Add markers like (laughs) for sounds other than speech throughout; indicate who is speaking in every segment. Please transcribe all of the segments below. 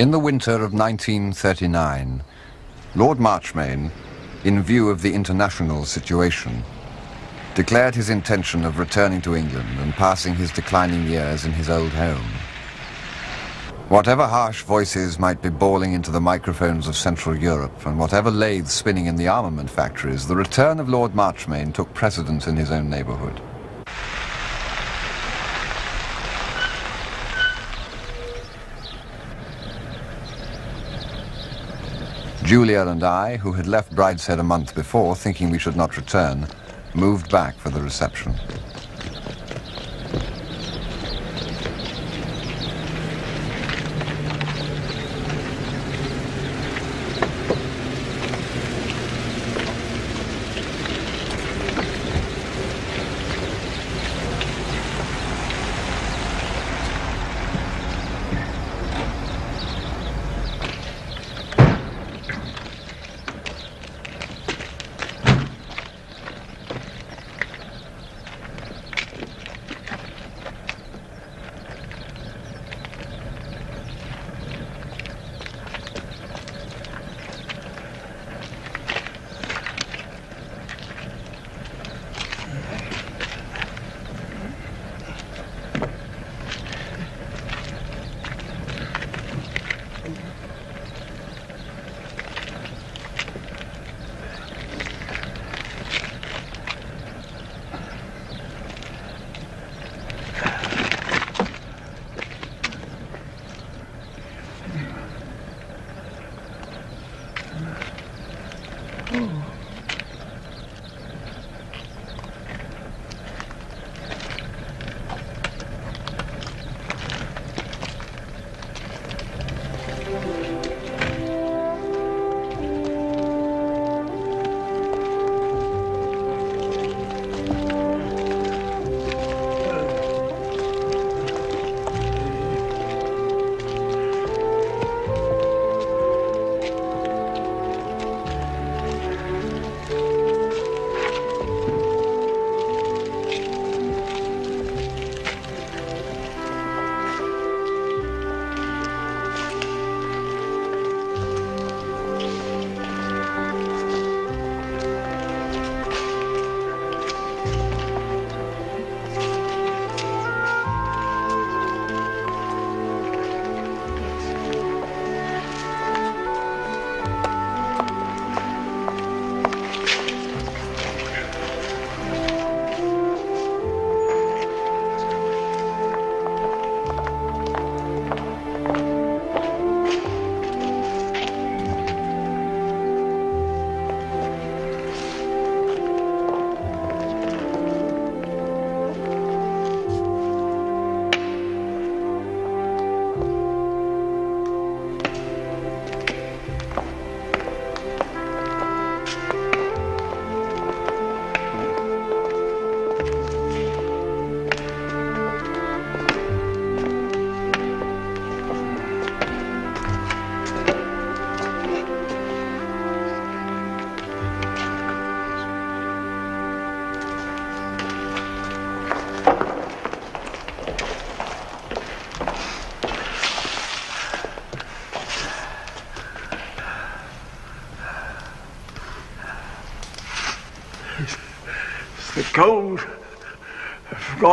Speaker 1: In the winter of 1939, Lord Marchmain, in view of the international situation, declared his intention of returning to England and passing his declining years in his old home. Whatever harsh voices might be bawling into the microphones of Central Europe and whatever lathes spinning in the armament factories, the return of Lord Marchmain took precedence in his own neighbourhood. Julia and I, who had left Brideshead a month before, thinking we should not return, moved back for the reception.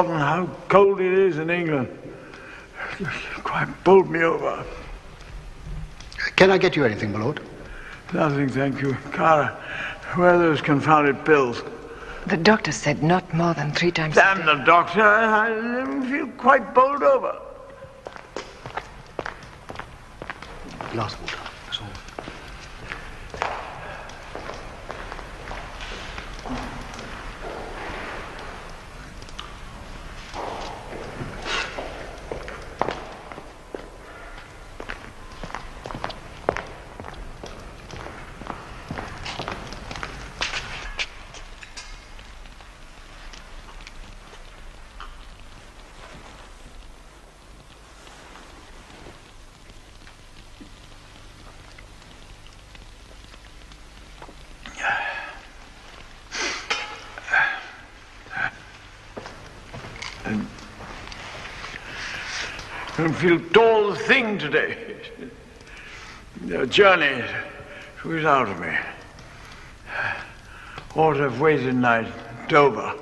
Speaker 2: Forgotten how cold it is in England. It quite pulled me over.
Speaker 3: Can I get you anything, my lord?
Speaker 2: Nothing, thank you. Cara, where are those confounded pills?
Speaker 4: The doctor said not more than three times
Speaker 2: Damn the doctor. I, I feel quite bowled over.
Speaker 3: Glass water. That's all.
Speaker 2: And I feel tall thing today. The journey was out of me. Ought to have waited night Dover.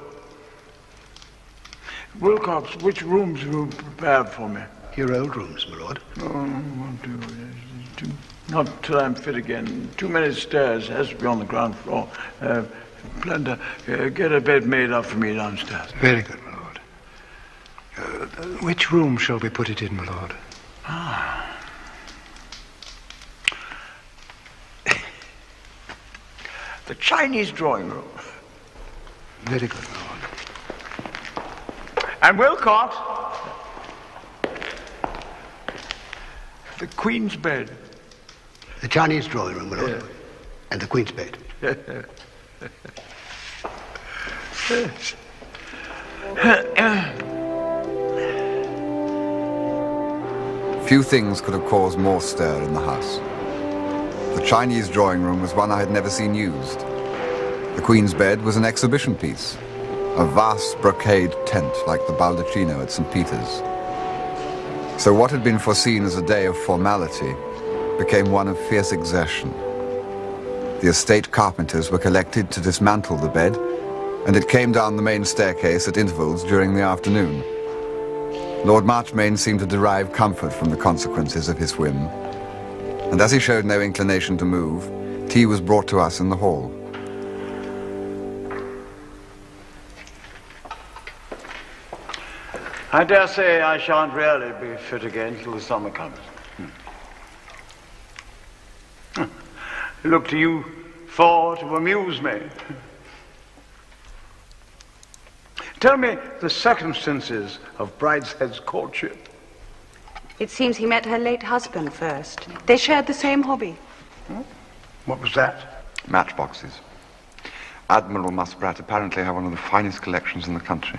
Speaker 2: Wilcox, which rooms have you prepared for me?
Speaker 3: Your old rooms, my lord.
Speaker 2: Oh, won't do. Not till I'm fit again. Too many stairs. Has to be on the ground floor. Uh, uh, get a bed made up for me downstairs.
Speaker 3: Very good, which room shall we put it in, my lord?
Speaker 2: Ah. (laughs) the Chinese drawing room.
Speaker 3: Very good, my lord.
Speaker 2: And Wilcox, the Queen's bed.
Speaker 3: The Chinese drawing room, my lord. And the Queen's bed. (laughs)
Speaker 1: Few things could have caused more stir in the house. The Chinese drawing room was one I had never seen used. The Queen's bed was an exhibition piece, a vast brocade tent like the baldacchino at St. Peter's. So what had been foreseen as a day of formality became one of fierce exertion. The estate carpenters were collected to dismantle the bed, and it came down the main staircase at intervals during the afternoon. Lord Marchmain seemed to derive comfort from the consequences of his whim, and as he showed no inclination to move, tea was brought to us in the hall.
Speaker 2: I dare say I shan't really be fit again till the summer comes. Hmm. (laughs) Look to you four to amuse me. Tell me the circumstances of Brideshead's courtship.
Speaker 5: It seems he met her late husband first. They shared the same hobby. Hmm?
Speaker 2: What was that?
Speaker 6: Matchboxes. Admiral Muspratt apparently had one of the finest collections in the country.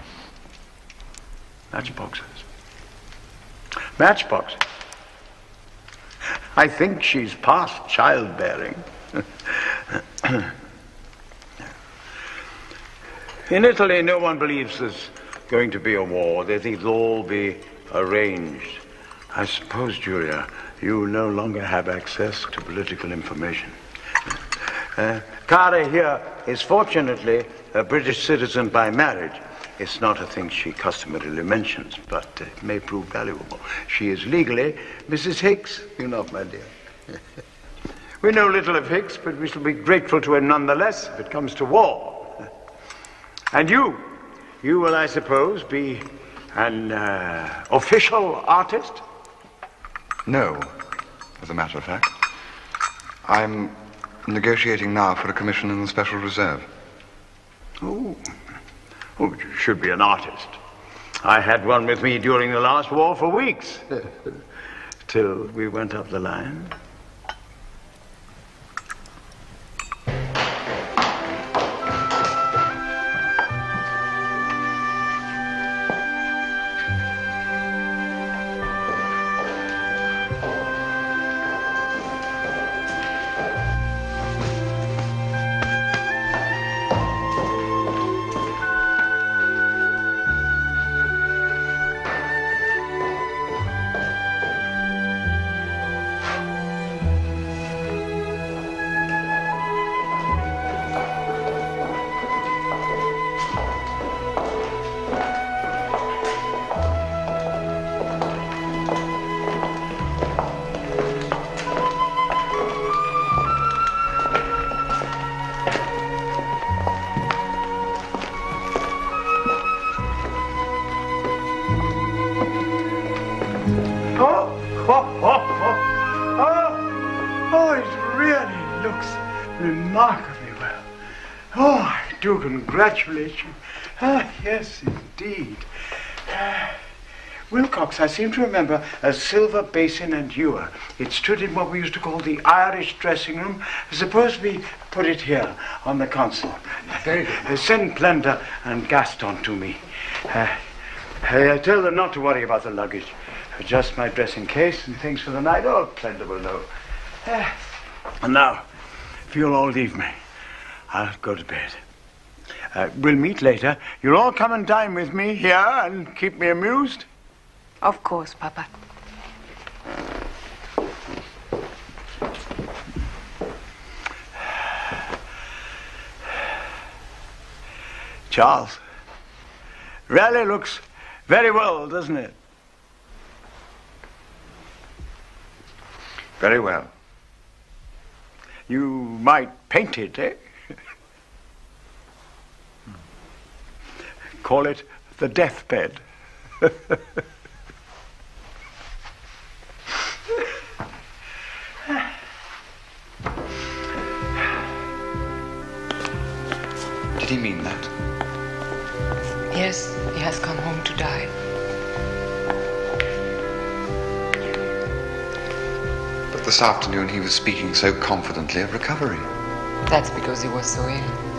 Speaker 2: Matchboxes. Matchboxes. I think she's past childbearing. (clears throat) In Italy, no one believes there's going to be a war. They think it'll all be arranged. I suppose, Julia, you no longer have access to political information. Uh, Cara here is fortunately a British citizen by marriage. It's not a thing she customarily mentions, but it may prove valuable. She is legally Mrs. Hicks, you know, my dear. (laughs) we know little of Hicks, but we shall be grateful to her nonetheless if it comes to war. And you, you will, I suppose, be an uh, official artist?
Speaker 6: No, as a matter of fact. I'm negotiating now for a commission in the Special Reserve.
Speaker 2: Oh, oh you should be an artist. I had one with me during the last war for weeks, (laughs) till we went up the line. Ah, yes, indeed. Ah, Wilcox, I seem to remember a silver basin and ewer. It stood in what we used to call the Irish dressing room. Suppose we put it here on the console.
Speaker 3: Very good.
Speaker 2: Uh, send Plender and Gaston to me. Uh, uh, tell them not to worry about the luggage. Just my dressing case and things for the night. Oh, Plender will know. Uh, and now, if you'll all leave me, I'll go to bed.
Speaker 7: Uh, we'll meet later. You'll all come and dine with me here and keep me amused?
Speaker 4: Of course, Papa.
Speaker 7: Charles, really looks very well, doesn't it?
Speaker 1: Very well.
Speaker 7: You might paint it, eh? Call it the deathbed.
Speaker 1: Did he mean that?
Speaker 4: Yes, he has come home to die.
Speaker 1: But this afternoon he was speaking so confidently of recovery.
Speaker 4: That's because he was so ill.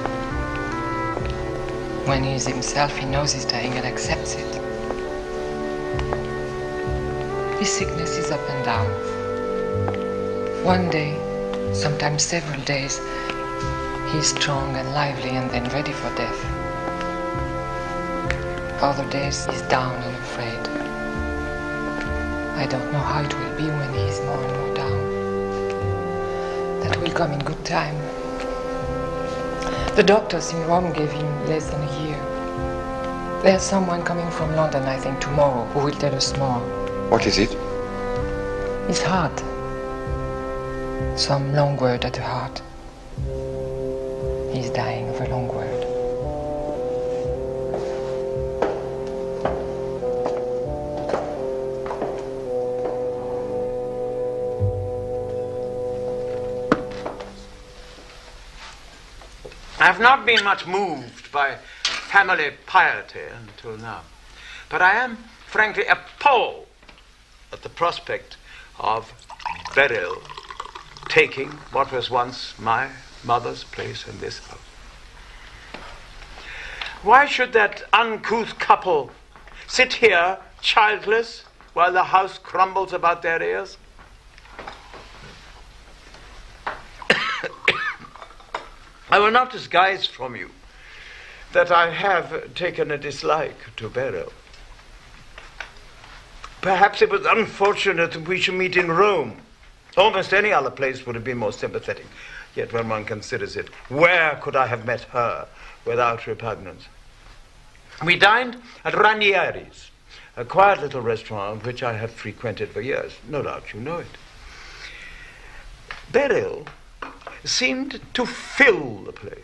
Speaker 4: When he is himself, he knows he's dying and accepts it. His sickness is up and down. One day, sometimes several days, he's strong and lively and then ready for death. Other days, he's down and afraid. I don't know how it will be when he's more and more down. That will come in good time. The doctors in Rome gave him less than a year. There's someone coming from London, I think, tomorrow, who will tell us more.
Speaker 1: What is it?
Speaker 4: His heart. Some long word at the heart.
Speaker 2: I've not been much moved by family piety until now. But I am, frankly, appalled at the prospect of Beryl taking what was once my mother's place in this house. Why should that uncouth couple sit here childless while the house crumbles about their ears? I will not disguise from you that I have taken a dislike to Beryl. Perhaps it was unfortunate that we should meet in Rome. Almost any other place would have been more sympathetic. Yet when one considers it, where could I have met her without repugnance? We dined at Ranieri's, a quiet little restaurant which I have frequented for years. No doubt you know it. Beryl seemed to fill the place.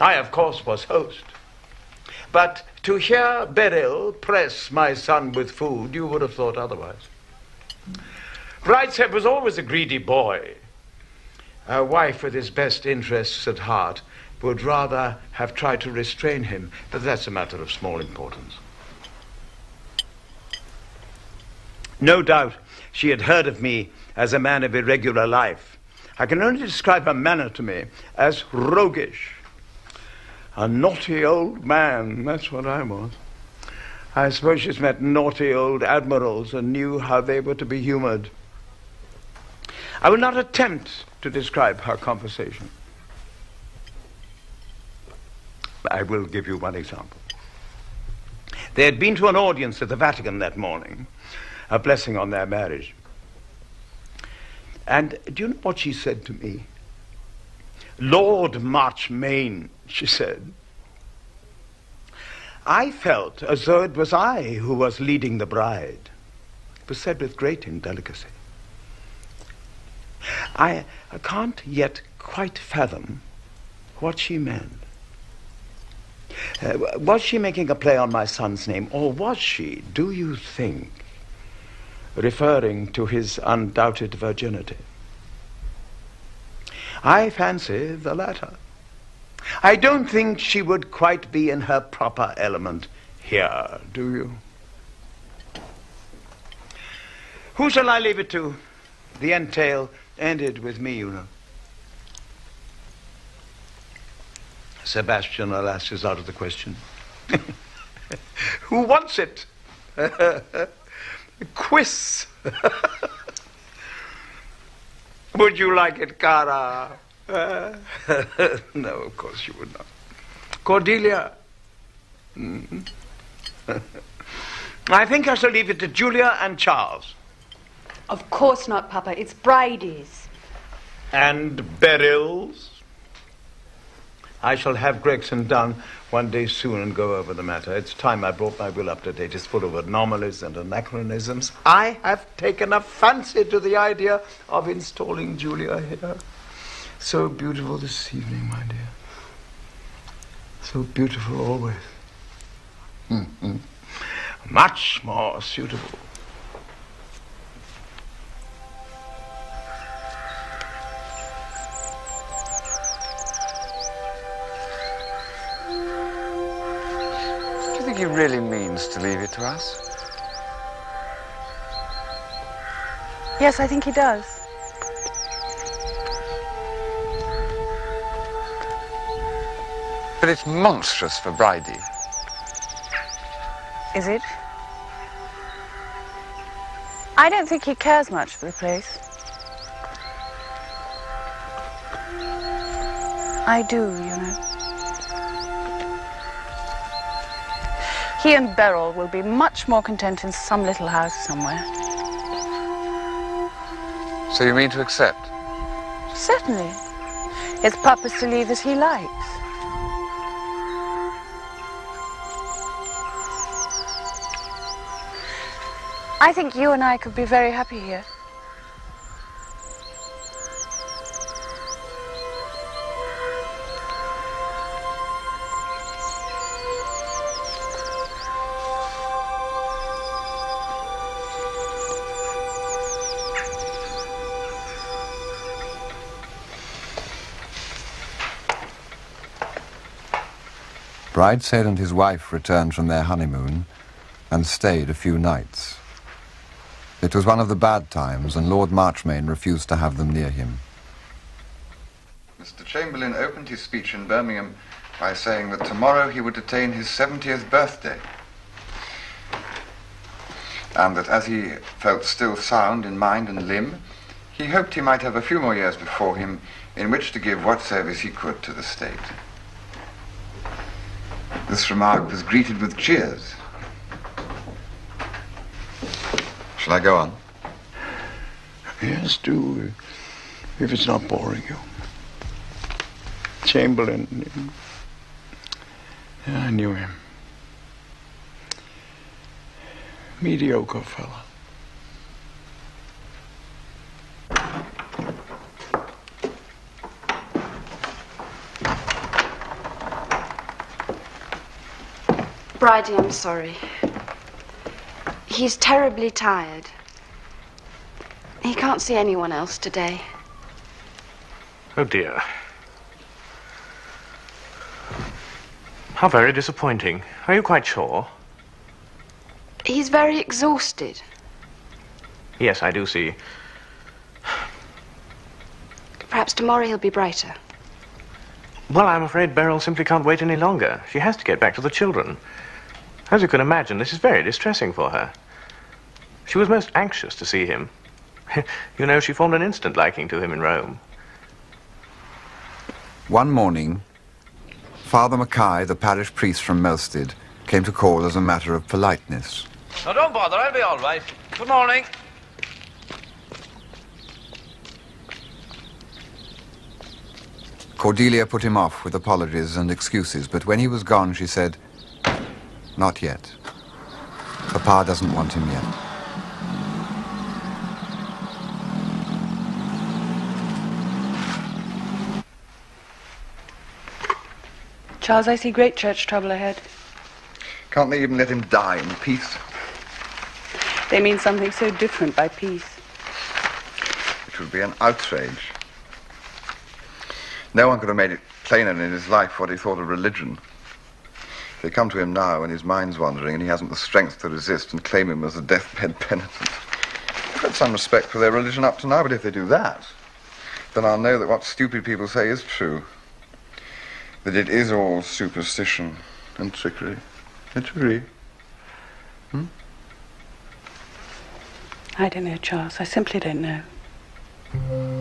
Speaker 2: I, of course, was host. But to hear Beryl press my son with food, you would have thought otherwise. Brideshead was always a greedy boy. A wife with his best interests at heart would rather have tried to restrain him, but that's a matter of small importance. No doubt she had heard of me as a man of irregular life. I can only describe her manner to me as roguish. A naughty old man, that's what I was. I suppose she's met naughty old admirals and knew how they were to be humored. I will not attempt to describe her conversation. I will give you one example. They had been to an audience at the Vatican that morning, a blessing on their marriage. And do you know what she said to me? Lord Marchmain, she said. I felt as though it was I who was leading the bride. It was said with great indelicacy. I, I can't yet quite fathom what she meant. Uh, was she making a play on my son's name, or was she, do you think, referring to his undoubted virginity? I fancy the latter. I don't think she would quite be in her proper element here, do you? Who shall I leave it to? The entail ended with me, you know. Sebastian, alas, is out of the question. (laughs) Who wants it? (laughs) Quiz. Would you like it, Cara? (laughs) no, of course you would not. Cordelia. Mm. (laughs) I think I shall leave it to Julia and Charles.
Speaker 5: Of course not, Papa. It's Bridie's.
Speaker 2: And Beryl's. I shall have Gregson done one day soon and go over the matter. It's time I brought my will up to date. It's full of anomalies and anachronisms. I have taken a fancy to the idea of installing Julia here. So beautiful this evening, my dear. So beautiful always. Mm-hmm. Much more suitable.
Speaker 8: Think he really means to leave it to us?
Speaker 5: Yes, I think he does.
Speaker 8: But it's monstrous for Bridie.
Speaker 5: Is it? I don't think he cares much for the place. I do, you know. He and Beryl will be much more content in some little house somewhere.
Speaker 8: So you mean to accept?
Speaker 5: Certainly. It's Papa's to leave as he likes. I think you and I could be very happy here.
Speaker 8: Brideshead and his wife returned from their honeymoon and stayed a few nights. It was one of the bad times, and Lord Marchmain refused to have them near him.
Speaker 1: Mr. Chamberlain opened his speech in Birmingham by saying that tomorrow he would attain his 70th birthday. And that as he felt still sound in mind and limb, he hoped he might have a few more years before him in which to give what service he could to the state. This remark was greeted with cheers. Shall I go on?
Speaker 2: Yes, do, if it's not boring you. Chamberlain, yeah, I knew him. Mediocre fellow.
Speaker 5: Bridie, I'm sorry. He's terribly tired. He can't see anyone else today.
Speaker 9: Oh dear. How very disappointing. Are you quite sure?
Speaker 5: He's very exhausted.
Speaker 9: Yes, I do see.
Speaker 5: Perhaps tomorrow he'll be brighter.
Speaker 9: Well, I'm afraid Beryl simply can't wait any longer. She has to get back to the children. As you can imagine, this is very distressing for her. She was most anxious to see him. (laughs) you know, she formed an instant liking to him in Rome.
Speaker 8: One morning, Father Mackay, the parish priest from Melstead, came to call as a matter of politeness.
Speaker 10: No, don't bother. I'll be all right. Good morning.
Speaker 8: Cordelia put him off with apologies and excuses, but when he was gone, she said, Not yet. Papa doesn't want him yet.
Speaker 5: Charles, I see great church trouble ahead.
Speaker 1: Can't they even let him die in peace?
Speaker 5: They mean something so different by peace.
Speaker 1: It would be an outrage. No one could have made it plainer in his life what he thought of religion. They come to him now and his mind's wandering and he hasn't the strength to resist and claim him as a deathbed (laughs) penitent. I've had some respect for their religion up to now, but if they do that, then I'll know that what stupid people say is true. That it is all superstition and trickery. And trickery. Hmm?
Speaker 5: I don't know, Charles. I simply don't know.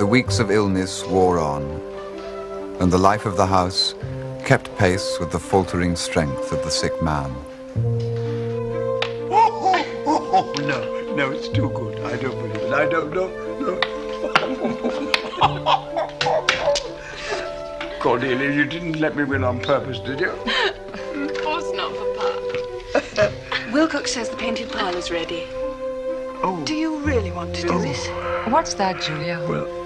Speaker 1: The weeks of illness wore on, and the life of the house kept pace with the faltering strength of the sick man.
Speaker 2: Oh, oh, oh, oh, no, no, it's too good. I don't believe it. I don't know. No. Cordelia, you didn't let me win on purpose, did you?
Speaker 5: Of course not, Papa. (laughs) Wilcox says the painted parlour's ready.
Speaker 2: Oh.
Speaker 5: Do you really want to do oh. this?
Speaker 4: What's that, Julia?
Speaker 2: Well,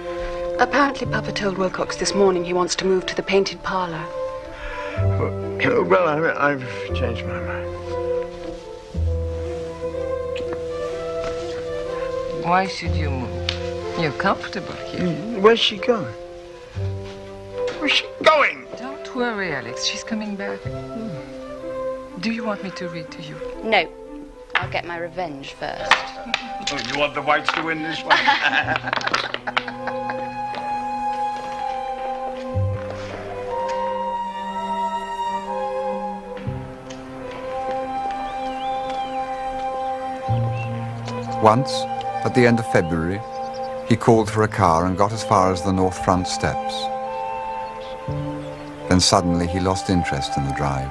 Speaker 5: Apparently, Papa told Wilcox this morning he wants to move to the painted parlour.
Speaker 2: well, well I, I've changed my mind.
Speaker 4: Why should you move? You're comfortable here.
Speaker 2: Mm, Where's she going? Where's she going?
Speaker 4: Don't worry, Alex. She's coming back. Do you want me to read to you?
Speaker 11: No. I'll get my revenge first.
Speaker 2: Oh, you want the whites to win this one? (laughs)
Speaker 1: Once, at the end of February, he called for a car and got as far as the north front steps. Then suddenly he lost interest in the drive.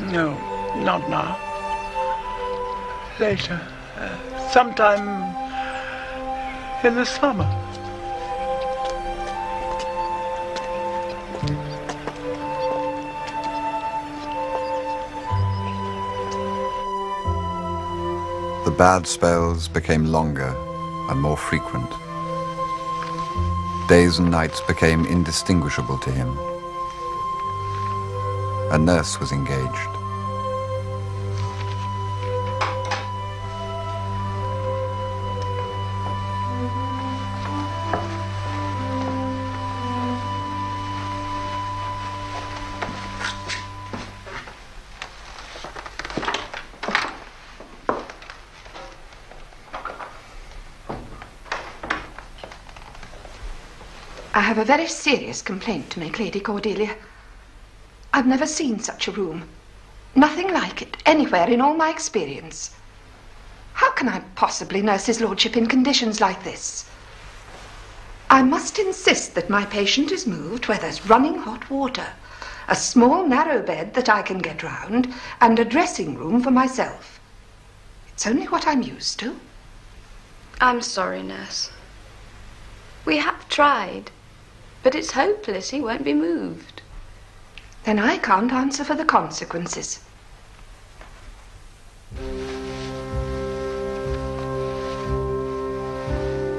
Speaker 2: no, not now. Later. Uh, sometime in the summer.
Speaker 1: The bad spells became longer and more frequent. Days and nights became indistinguishable to him. A nurse was engaged.
Speaker 12: Have a very serious complaint to make, Lady Cordelia. I've never seen such a room. Nothing like it, anywhere in all my experience. How can I possibly nurse his lordship in conditions like this? I must insist that my patient is moved where there's running hot water, a small narrow bed that I can get round, and a dressing room for myself. It's only what I'm used to.
Speaker 11: I'm sorry, nurse. We have tried, but it's hopeless. He won't be moved.
Speaker 12: Then I can't answer for the consequences.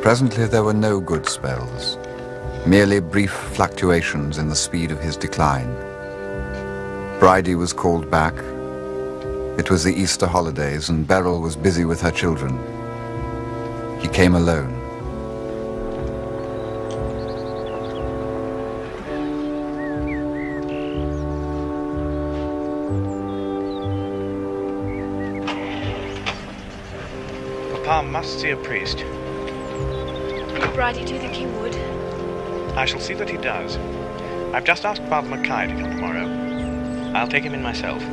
Speaker 1: Presently there were no good spells, merely brief fluctuations in the speed of his decline. Bridie was called back. It was the Easter holidays and Beryl was busy with her children. He came alone.
Speaker 9: Must see a priest.
Speaker 5: Bridie, do you think he would?
Speaker 9: I shall see that he does. I've just asked Father Mackay to come tomorrow. I'll take him in myself.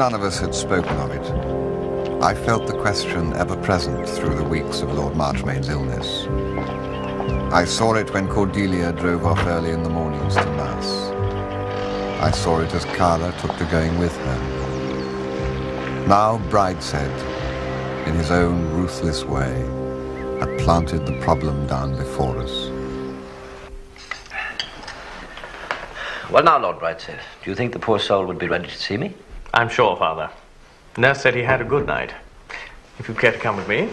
Speaker 1: None of us had spoken of it, I felt the question ever present through the weeks of Lord Marchmain's illness. I saw it when Cordelia drove off early in the mornings to Mass. I saw it as Cara took to going with her. Now Brideshead, in his own ruthless way, had planted the problem down before us.
Speaker 10: Well, now, Lord Brideshead, do you think the poor soul would be ready to see me?
Speaker 9: I'm sure, Father. Nurse said he had a good night. If you'd care to come with me.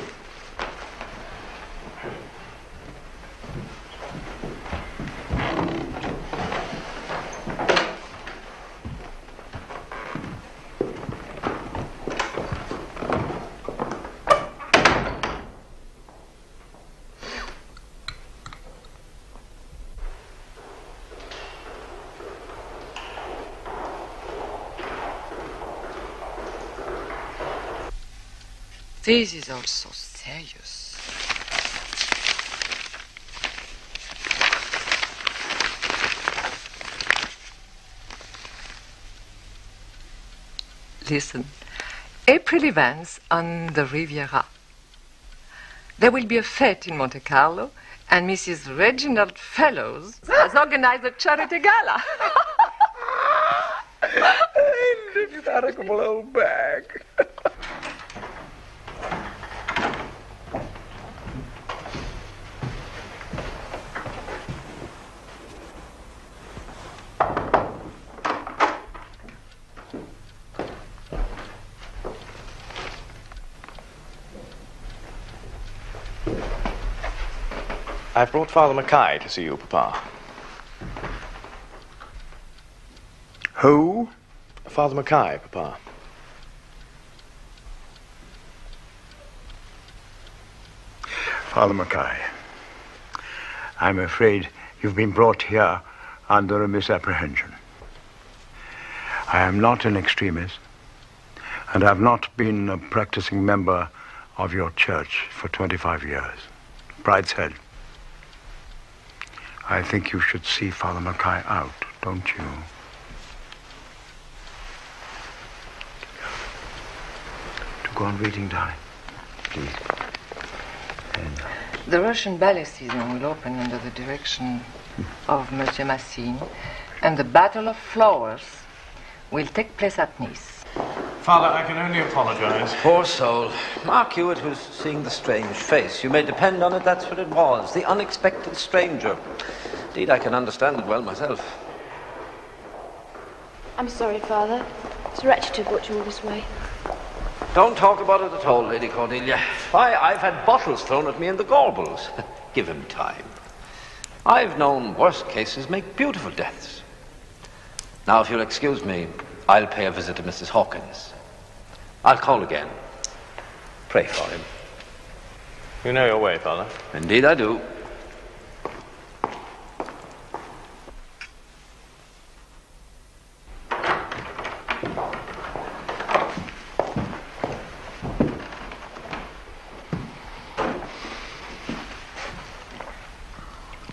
Speaker 4: This is so serious. Listen, April events on the Riviera. There will be a fete in Monte Carlo, and Mrs. Reginald Fellowes has organized a charity gala.
Speaker 13: Hysterical old bag.
Speaker 9: I've brought Father Mackay to see you, Papa.
Speaker 13: Who?
Speaker 9: Father Mackay, Papa.
Speaker 2: Father Mackay, I'm afraid you've been brought here under a misapprehension. I am not in extremis, and I've not been a practicing member of your church for 25 years. Brideshead. I think you should see Father Mackay out, don't you? To go on reading, darling. Please. And uh,
Speaker 4: The Russian ballet season will open under the direction of Monsieur Massine, and the Battle of Flowers will take place at Nice.
Speaker 9: Father, I can only apologize.
Speaker 10: Poor soul. Mark you, it was seeing the strange face. You may depend on it, that's what it was. The unexpected stranger. Indeed, I can understand it well myself.
Speaker 14: I'm sorry, Father. It's wretched to have brought you all this way.
Speaker 10: Don't talk about it at all, Lady Cordelia. Why, I've had bottles thrown at me in the Gorbals. (laughs) Give him time. I've known worse cases make beautiful deaths. Now, if you'll excuse me, I'll pay a visit to Mrs. Hawkins. I'll call again. Pray for him.
Speaker 9: You know your way, Father.
Speaker 10: Indeed, I do.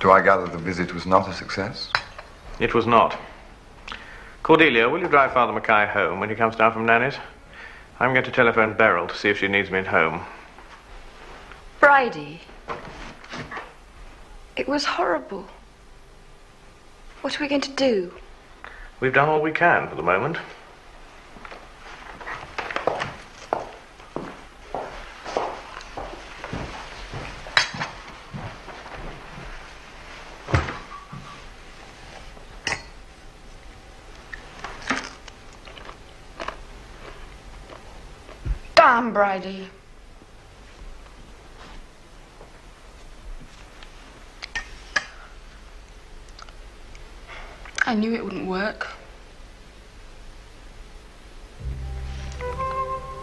Speaker 15: Do I gather the visit was not a success?
Speaker 9: It was not. Cordelia, will you drive Father Mackay home when he comes down from Nanny's? I'm going to telephone Beryl to see if she needs me at home.
Speaker 11: Bridie. It was horrible. What are we going to do?
Speaker 9: We've done all we can for the moment.
Speaker 11: I knew it wouldn't work.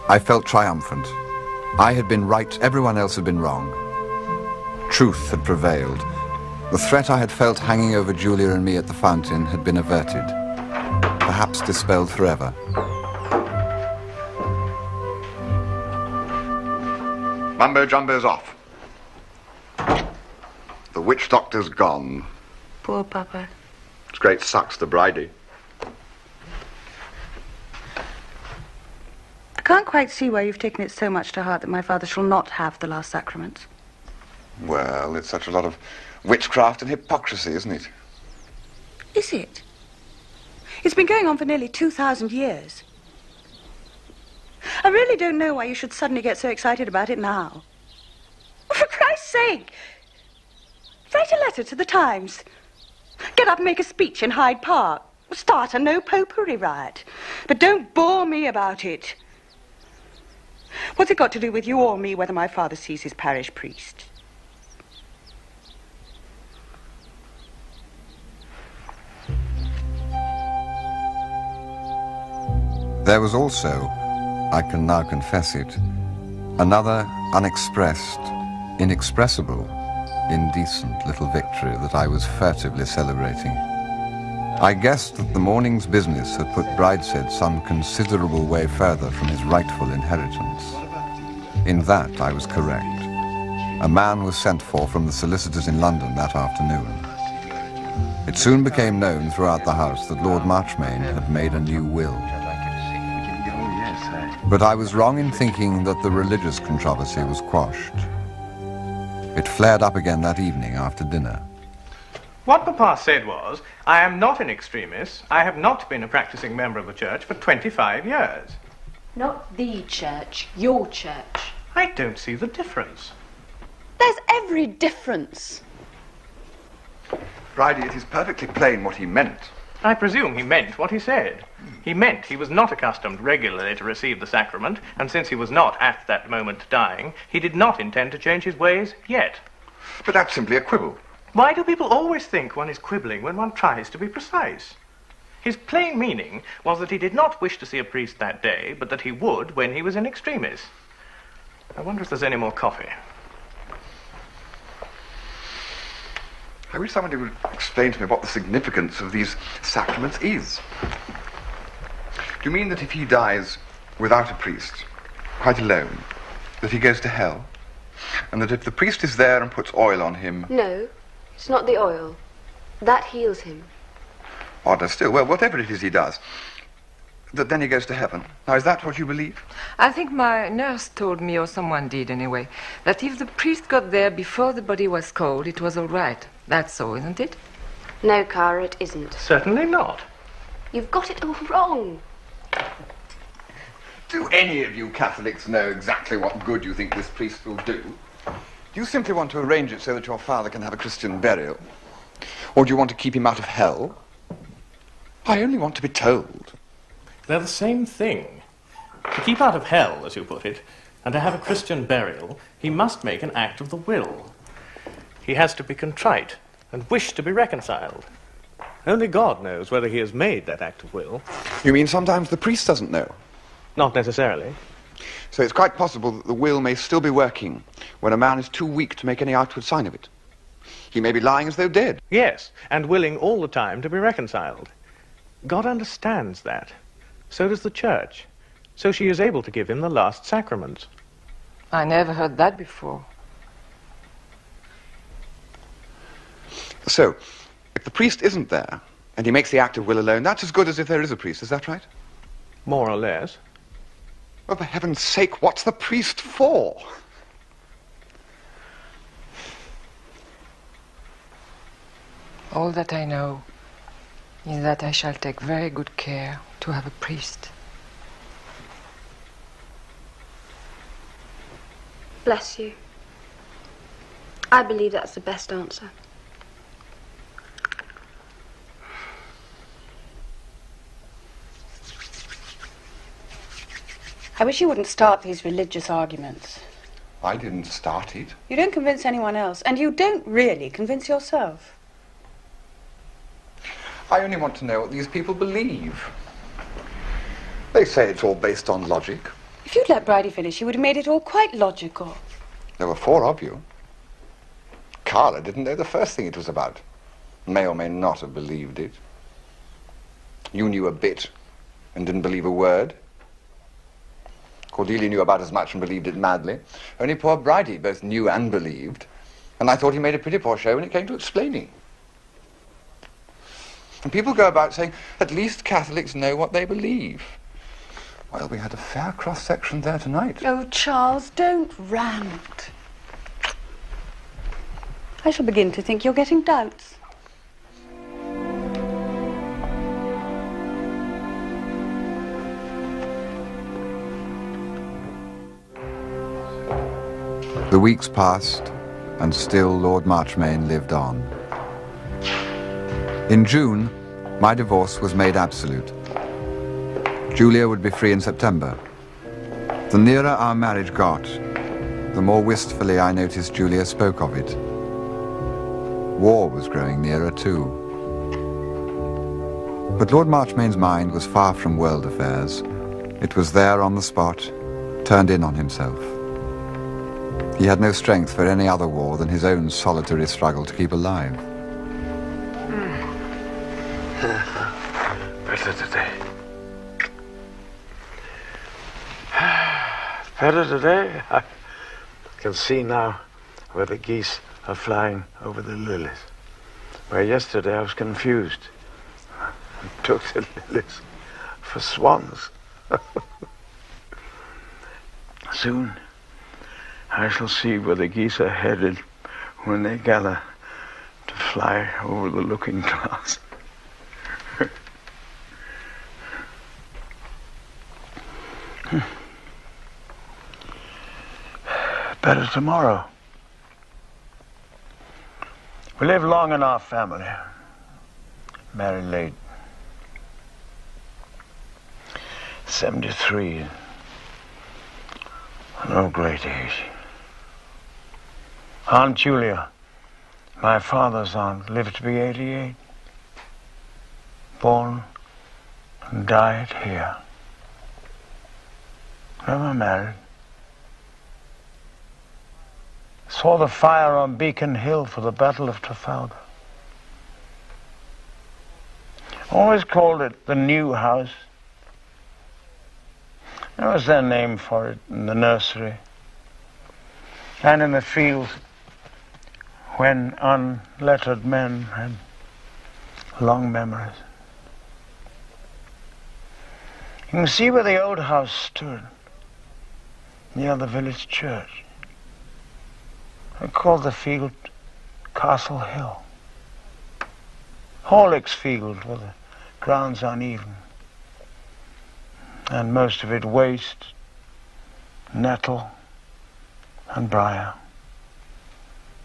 Speaker 1: I felt triumphant. I had been right, everyone else had been wrong. Truth had prevailed. The threat I had felt hanging over Julia and me at the fountain had been averted, perhaps dispelled forever.
Speaker 15: Mumbo jumbo's off. The witch doctor's gone.
Speaker 5: Poor Papa.
Speaker 15: It's great sucks to Bridie.
Speaker 5: I can't quite see why you've taken it so much to heart that my father shall not have the last sacrament.
Speaker 15: Well, it's such a lot of witchcraft and hypocrisy, isn't it?
Speaker 5: Is it? It's been going on for nearly 2,000 years. I really don't know why you should suddenly get so excited about it now. Oh, for Christ's sake! Write a letter to the Times. Get up and make a speech in Hyde Park. Start a no popery riot. But don't bore me about it. What's it got to do with you or me whether my father sees his parish priest?
Speaker 1: There was also, I can now confess it, another unexpressed, inexpressible, indecent little victory that I was furtively celebrating. I guessed that the morning's business had put Brideshead some considerable way further from his rightful inheritance.
Speaker 8: In that I was correct. A man was sent for from the solicitors in London that afternoon. It soon became known throughout the house that Lord Marchmain had made a new will. But I was wrong in thinking that the religious controversy was quashed. It flared up again that evening after dinner.
Speaker 9: What Papa said was, I am not in extremis. I have not been a practicing member of the church for 25 years.
Speaker 16: Not the church, your church.
Speaker 9: I don't see the difference.
Speaker 16: There's every difference.
Speaker 1: Bridie, it is perfectly plain what he meant.
Speaker 9: I presume he meant what he said. He meant he was not accustomed regularly to receive the sacrament, and since he was not at that moment dying, he did not intend to change his ways yet.
Speaker 1: But that's simply a quibble.
Speaker 9: Why do people always think one is quibbling when one tries to be precise? His plain meaning was that he did not wish to see a priest that day, but that he would when he was in extremis. I wonder if there's any more coffee.
Speaker 1: I wish somebody would explain to me what the significance of these sacraments is. Do you mean that if he dies without a priest, quite alone, that he goes to hell? And that if the priest is there and puts oil on him,
Speaker 11: No, it's not the oil. That heals him.
Speaker 1: odder still, well, whatever it is he does, that then he goes to heaven? Now, is that what you believe?
Speaker 4: I think my nurse told me, or someone did anyway, that if the priest got there before the body was cold, it was all right. That's so, isn't it?
Speaker 11: No, Cara, it isn't.
Speaker 9: Certainly not.
Speaker 11: You've got it all wrong.
Speaker 1: Do any of you Catholics know exactly what good you think this priest will do? Do you simply want to arrange it so that your father can have a Christian burial? Or do you want to keep him out of hell? I only want to be told.
Speaker 9: They're the same thing. To keep out of hell, as you put it, and to have a Christian burial, he must make an act of the will. He has to be contrite and wish to be reconciled. Only God knows whether he has made that act of will.
Speaker 1: You mean sometimes the priest doesn't know?
Speaker 9: Not necessarily.
Speaker 1: So it's quite possible that the will may still be working when a man is too weak to make any outward sign of it. He may be lying as though dead.
Speaker 9: Yes, and willing all the time to be reconciled. God understands that. So does the church. So she is able to give him the last sacrament.
Speaker 4: I never heard that before.
Speaker 1: So, if the priest isn't there, and he makes the act of will alone, that's as good as if there is a priest, is that right?
Speaker 9: More or less.
Speaker 1: Well, for heaven's sake, what's the priest for?
Speaker 4: All that I know is that I shall take very good care to have a priest.
Speaker 11: Bless you. I believe that's the best answer.
Speaker 5: I wish you wouldn't start these religious arguments.
Speaker 1: I didn't start it.
Speaker 5: You don't convince anyone else, and you don't really convince yourself.
Speaker 1: I only want to know what these people believe. They say it's all based on logic.
Speaker 5: If you'd let Bridie finish, you would have made it all quite logical.
Speaker 1: There were four of you. Cara didn't know the first thing it was about. May or may not have believed it. You knew a bit and didn't believe a word. Cordelia knew about as much and believed it madly. Only poor Bridie both knew and believed. And I thought he made a pretty poor show when it came to explaining. And people go about saying, at least Catholics know what they believe. Well, we had a fair cross-section there tonight.
Speaker 5: Oh, Charles, don't rant. I shall begin to think you're getting doubts.
Speaker 8: The weeks passed, and still Lord Marchmain lived on. In June, my divorce was made absolute. Julia would be free in September. The nearer our marriage got, the more wistfully I noticed Julia spoke of it. War was growing nearer too. But Lord Marchmain's mind was far from world affairs. It was there on the spot, turned in on himself. He had no strength for any other war than his own solitary struggle to keep alive. (sighs)
Speaker 2: Better today. (sighs) Better today? I can see now where the geese are flying over the lilies. Where yesterday I was confused (laughs) and took the lilies for swans. (laughs) Soon I shall see where the geese are headed when they gather to fly over the looking glass. (laughs) Better tomorrow. We live long in our family. Married late. 73. No great age. Aunt Julia, my father's aunt, lived to be 88. Born and died here. Never married. Saw the fire on Beacon Hill for the Battle of Trafalgar. Always called it the new house. That was their name for it in the nursery and in the fields when unlettered men had long memories. You can see where the old house stood near the village church. I called the field Castle Hill. Horlick's field where the ground's uneven. And most of it waste, nettle, and briar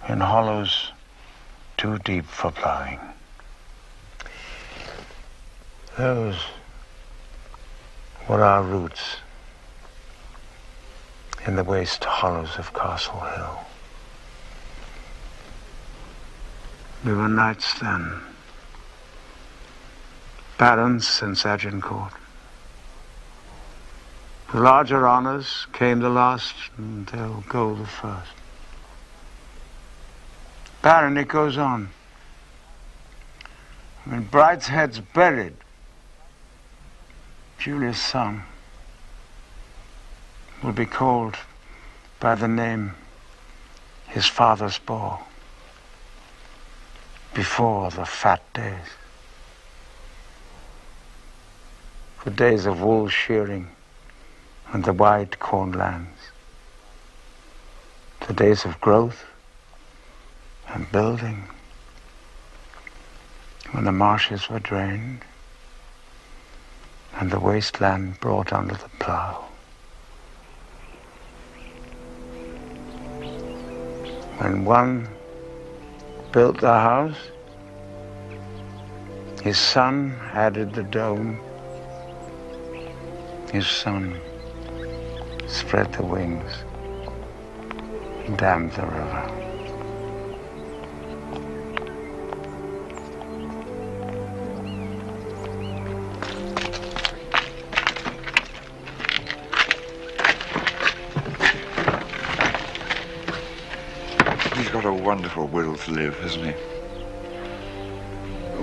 Speaker 2: in hollows too deep for ploughing. Those were our roots in the waste hollows of Castle Hill. We were knights then, barons since Agincourt. The larger honors came the last, and they'll go the first. Baron, it goes on. When Brideshead's buried, Julia's son will be called by the name his father's bore before the fat days. The days of wool shearing and the wide cornlands. The days of growth and building when the marshes were drained and the wasteland brought under the plough. When one built the house, his son added the dome. His son spread the wings and dammed the river.
Speaker 1: Wonderful will to live, hasn't he?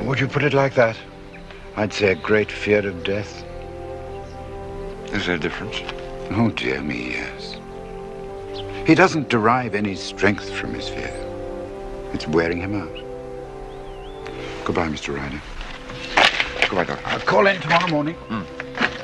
Speaker 17: Would you put it like that? I'd say a great fear of death.
Speaker 1: Is there a difference?
Speaker 17: Oh, dear me, yes. He doesn't derive any strength from his fear. It's wearing him out. Goodbye, Mr. Ryder.
Speaker 1: Goodbye, Doctor.
Speaker 17: I'll call in tomorrow morning.
Speaker 2: Better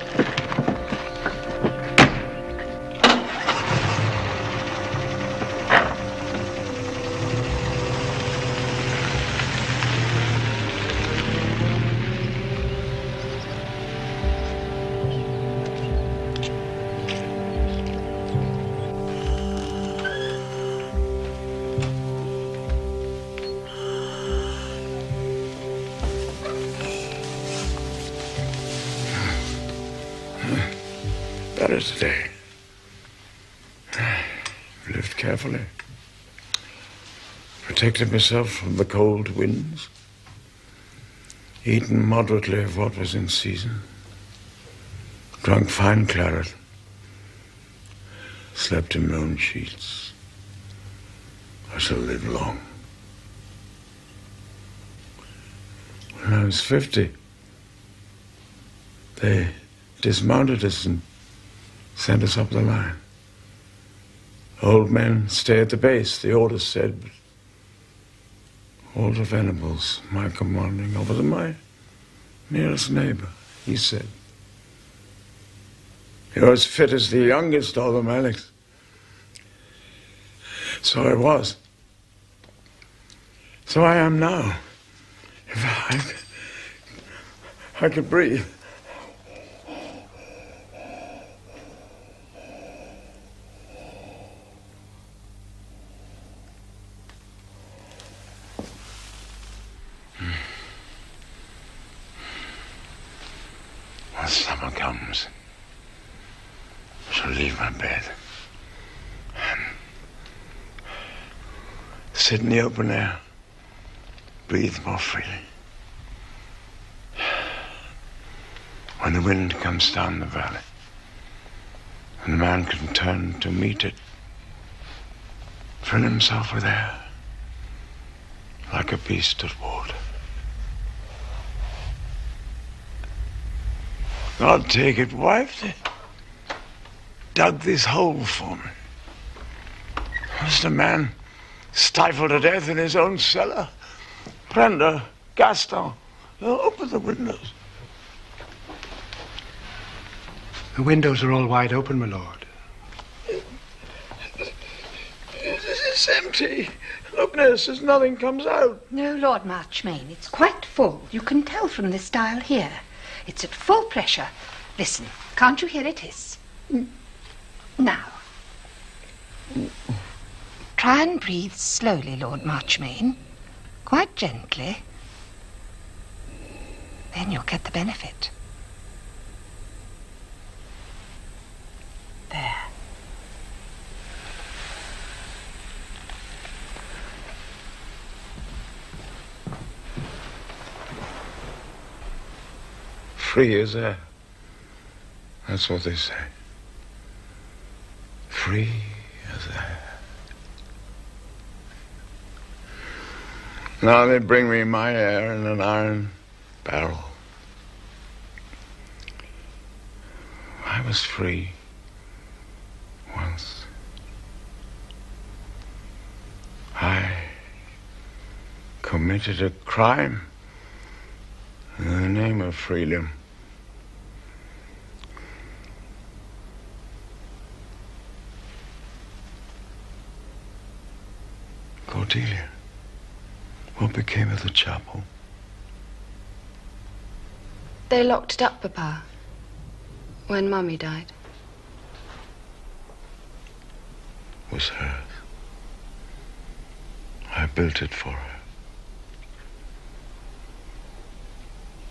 Speaker 2: Protected myself from the cold winds. Eaten moderately of what was in season. Drunk fine claret. Slept in my own sheets. I shall live long. When I was 50, they dismounted us and sent us up the line. Old men stay at the base, the order said. Walter Venables, my commanding officer, my nearest neighbor, he said. You're as fit as the youngest of them, Alex. So I was. So I am now. If I, I could breathe. When summer comes, I shall leave my bed and sit in the open air, breathe more freely. When the wind comes down the valley, and the man can turn to meet it, fill himself with air, like a beast of water. God take it, wife. They dug this hole for me. The man stifled to death in his own cellar? Plender, Gaston, open the windows.
Speaker 8: The windows are all wide open, my lord.
Speaker 2: It's empty. Look, nurse, there's nothing comes out.
Speaker 12: No, Lord Marchmain, it's quite full. You can tell from this dial here. It's at full pressure. Listen, can't you hear it hiss? Now. Try and breathe slowly, Lord Marchmain. Quite gently. Then you'll get the benefit. There.
Speaker 2: Free as air. That's what they say. Free as air. Now they bring me my air in an iron barrel. I was free once. I committed a crime in the name of freedom. Cordelia, what became of the chapel?
Speaker 11: They locked it up, Papa, when Mummy died.
Speaker 2: It was hers. I built it for her.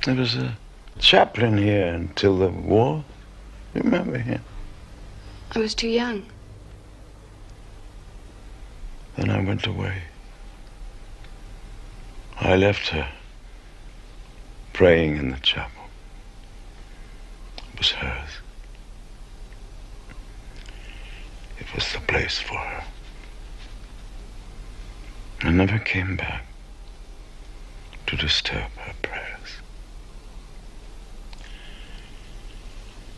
Speaker 2: There was a chaplain here until the war. You remember him?
Speaker 11: I was too young.
Speaker 2: Then I went away. I left her praying in the chapel. It was hers. It was the place for her. I never came back to disturb her prayers.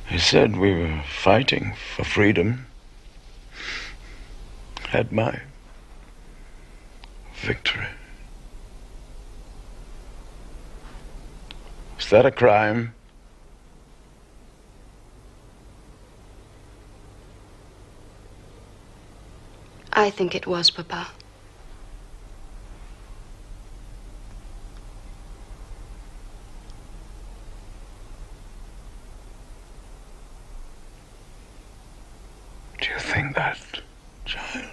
Speaker 2: They said we were fighting for freedom. Had my victory. That a crime?
Speaker 11: I think it was, Papa.
Speaker 2: Do you think that, child?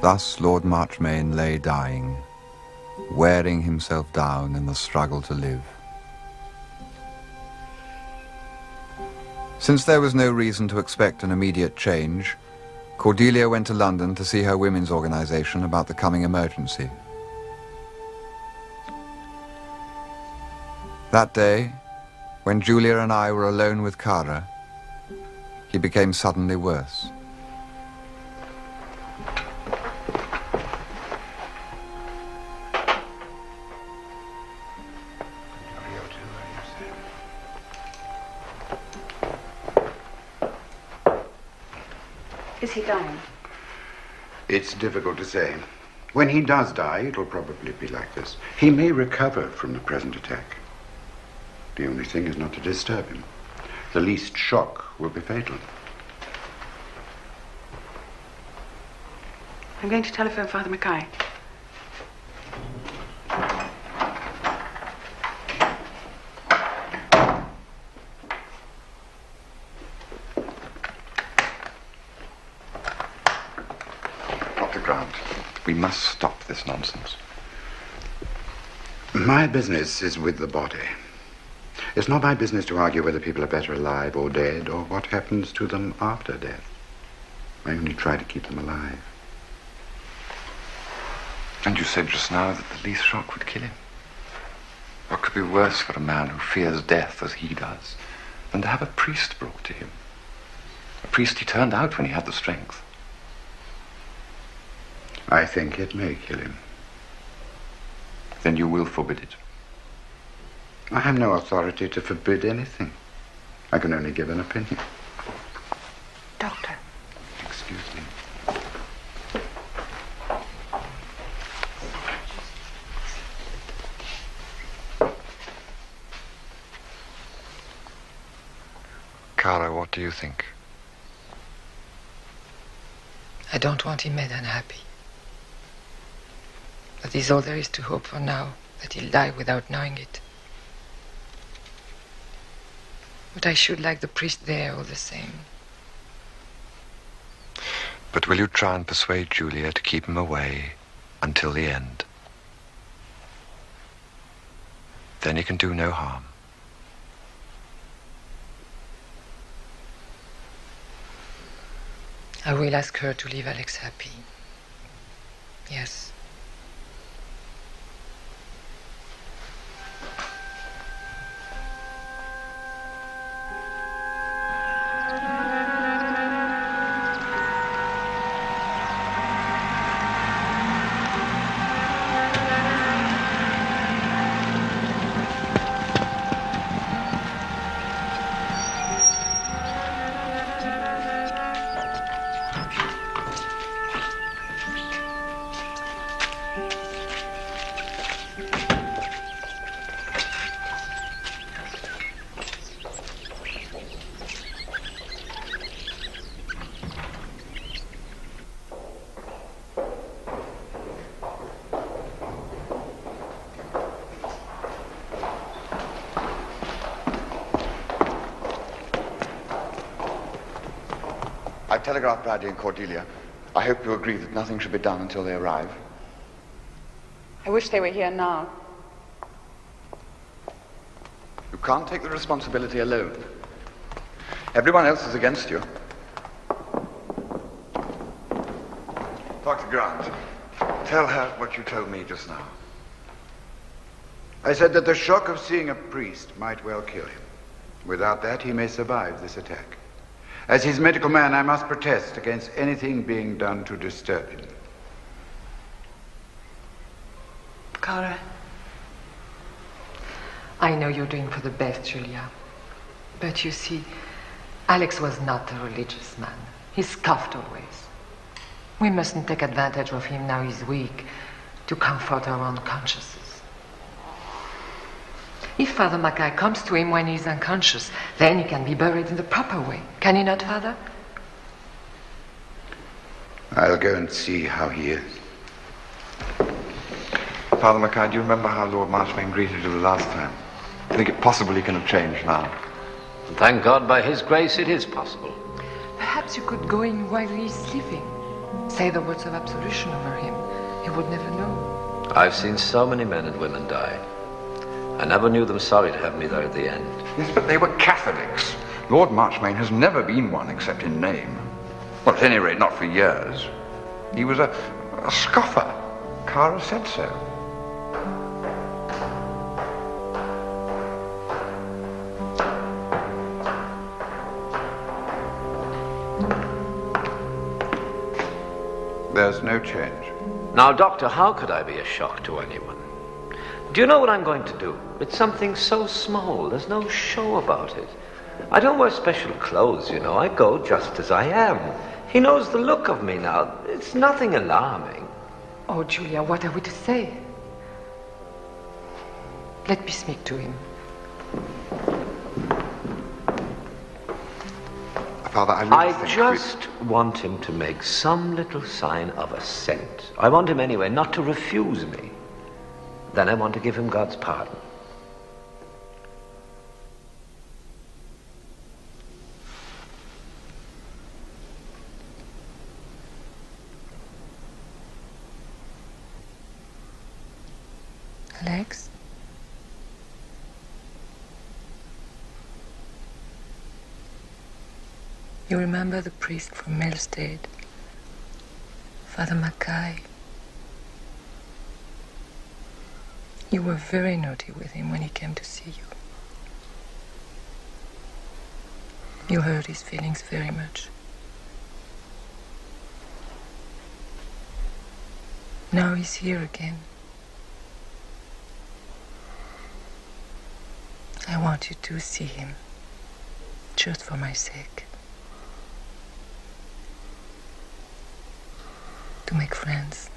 Speaker 1: Thus Lord Marchmain lay dying, wearing himself down in the struggle to live. Since there was no reason to expect an immediate change, Cordelia went to London to see her women's organization about the coming emergency. That day, when Julia and I were alone with Cara, he became suddenly worse.
Speaker 5: He dying?
Speaker 17: It's difficult to say. When he does die, it'll probably be like this. He may recover from the present attack. The only thing is not to disturb him. The least shock will be fatal.
Speaker 5: I'm going to telephone Father Mackay.
Speaker 1: Dr. Grant, we must stop this nonsense.
Speaker 17: My business is with the body. It's not my business to argue whether people are better alive or dead or what happens to them after death. I only try to keep them alive.
Speaker 1: And you said just now that the least shock would kill him. What could be worse for a man who fears death as he does than to have a priest brought to him? A priest he turned out when he had the strength.
Speaker 17: I think it may kill him.
Speaker 1: Then you will forbid it.
Speaker 17: I have no authority to forbid anything. I can only give an opinion.
Speaker 5: Doctor.
Speaker 17: Excuse me.
Speaker 1: Cara, what do you think?
Speaker 4: I don't want him made unhappy. That is all there is to hope for now, that he'll die without knowing it. But I should like the priest there all the same.
Speaker 1: But will you try and persuade Julia to keep him away until the end? Then he can do no harm.
Speaker 4: I will ask her to leave Alex happy. Yes.
Speaker 1: Telegraphed Bridie and Cordelia. I hope you agree that nothing should be done until they arrive.
Speaker 5: I wish they were here now.
Speaker 1: You can't take the responsibility alone. Everyone else is against you. Dr. Grant, tell her what you told me just now.
Speaker 17: I said that the shock of seeing a priest might well kill him. Without that, he may survive this attack. As his medical man, I must protest against anything being done to disturb him.
Speaker 5: Cara.
Speaker 4: I know you're doing for the best, Julia. But you see, Alex was not a religious man. He scoffed always. We mustn't take advantage of him now he's weak to comfort our own consciences. If Father Mackay comes to him when he's unconscious, then he can be buried in the proper way. Can he not, Father?
Speaker 17: I'll go and see how he is.
Speaker 1: Father Mackay, do you remember how Lord Marchmain greeted you the last time? I think it possible he can have changed now.
Speaker 10: Thank God, by His grace, it is possible.
Speaker 4: Perhaps you could go in while he's sleeping. Say the words of absolution over him. He would never know.
Speaker 10: I've seen so many men and women die. I never knew them sorry to have me there at the end.
Speaker 1: Yes, but they were Catholics. Lord Marchmain has never been one except in name. Well, at any rate, not for years. He was a, a scoffer. Cara said so.
Speaker 17: There's no change.
Speaker 10: Now, Doctor, how could I be a shock to anyone? Do you know what I'm going to do? It's something so small, there's no show about it. I don't wear special clothes, you know. I go just as I am. He knows the look of me now. It's nothing alarming.
Speaker 4: Oh, Julia, what are we to say? Let me speak to him.
Speaker 1: Father, I, really
Speaker 10: I
Speaker 1: think
Speaker 10: just want him to make some little sign of assent. I want him anyway not to refuse me. Then I want to give him God's pardon.
Speaker 4: Alex? You remember the priest from Melstead? Father Mackay? You were very naughty with him when he came to see you. You hurt his feelings very much. Now he's here again. I want you to see him, just for my sake. To make friends.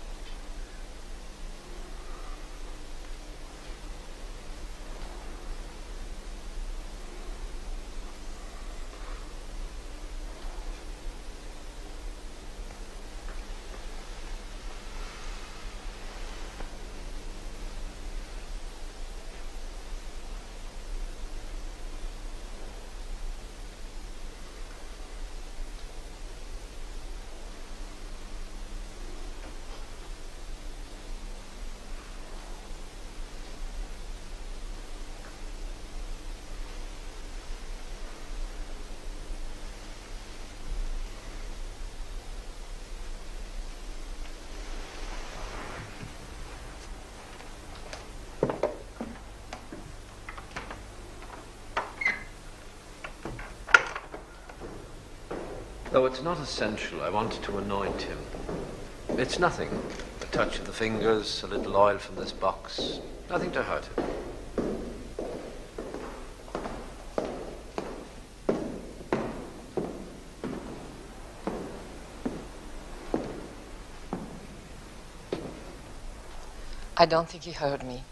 Speaker 10: Though it's not essential, I wanted to anoint him. It's nothing. A touch of the fingers, a little oil from this box. Nothing to hurt him.
Speaker 4: I don't think he heard me.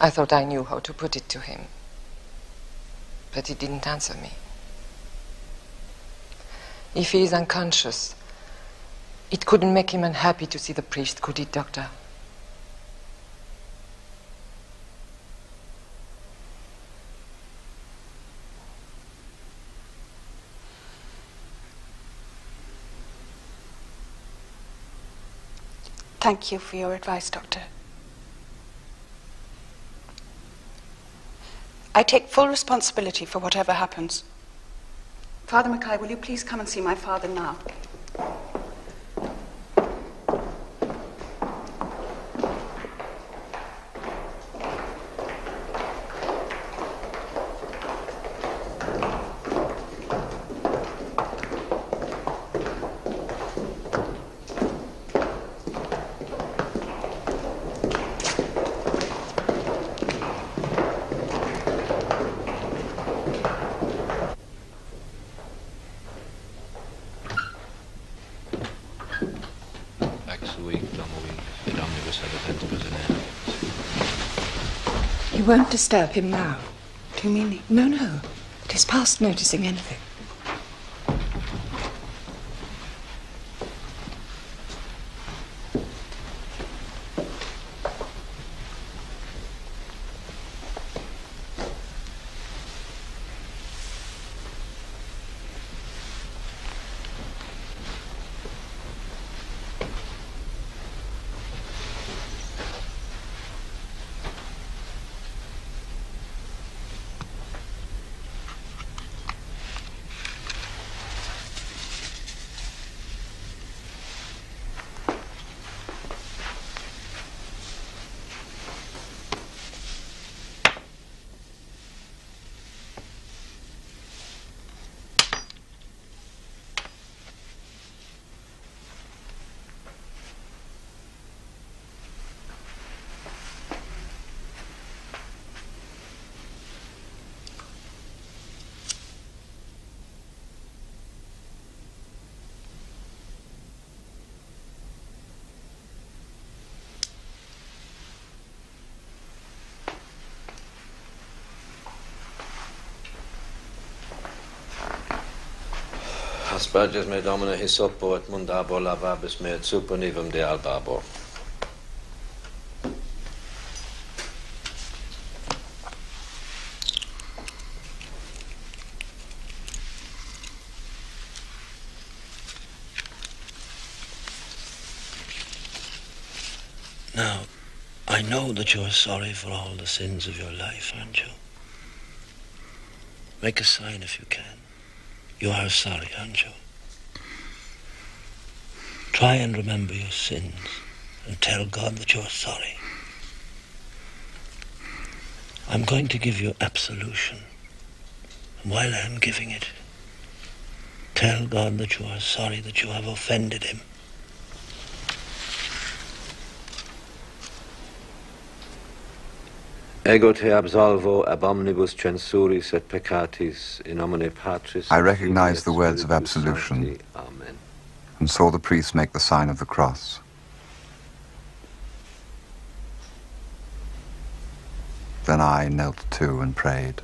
Speaker 4: I thought I knew how to put it to him. But he didn't answer me. If he is unconscious, it couldn't make him unhappy to see the priest, could it, Doctor?
Speaker 5: Thank you for your advice, Doctor. I take full responsibility for whatever happens. Father Mackay, will you please come and see my father now?
Speaker 18: Ex week, domo week, ed omnibus habitantes in
Speaker 12: You won't disturb him now. Do you mean? No, no. It is past noticing anything.
Speaker 19: Me hyssopo et mundabo lavabis me et de albabo.
Speaker 20: Now, I know that you are sorry for all the sins of your life, aren't you? Make a sign if you can. You are sorry, aren't you? Try and remember your sins and tell God that you're sorry. I'm going to give you absolution. And while I'm giving it, tell God that you are sorry that you have offended him.
Speaker 10: Ego te absolvo ab omnibus censuris et peccatis in nomine Patris.
Speaker 1: I recognized the words of absolution
Speaker 10: Amen.
Speaker 1: and saw the priest make the sign of the cross. Then I knelt too and prayed.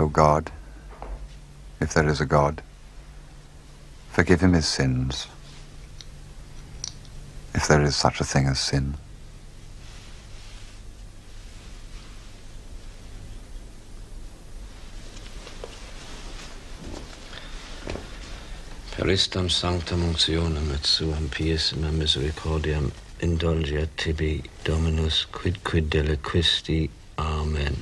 Speaker 1: O God, if there is a God, forgive him his sins, if there is such a thing as sin.
Speaker 19: Christum sanctam unctionem et suam piesem misericordiam indulgia tibi Dominus quid quid deliquisti. Amen.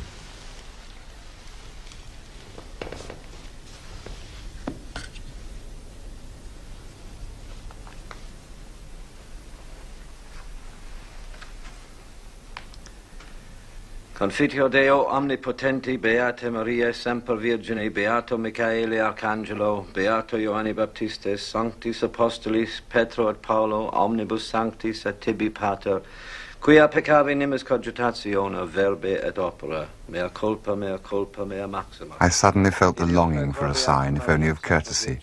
Speaker 10: Confiteor Deo omnipotenti, Beate Maria, Semper Virgine, Beato Michaele Archangelo, Beato Ioanni Baptistes, Sanctis Apostolis, Petro et Paulo, omnibus sanctis et tibi pater, quia peccavi nimis cogitatione, verbe et opera, mea culpa, mea culpa, mea maxima.
Speaker 1: I suddenly felt the longing for a sign, if only of courtesy,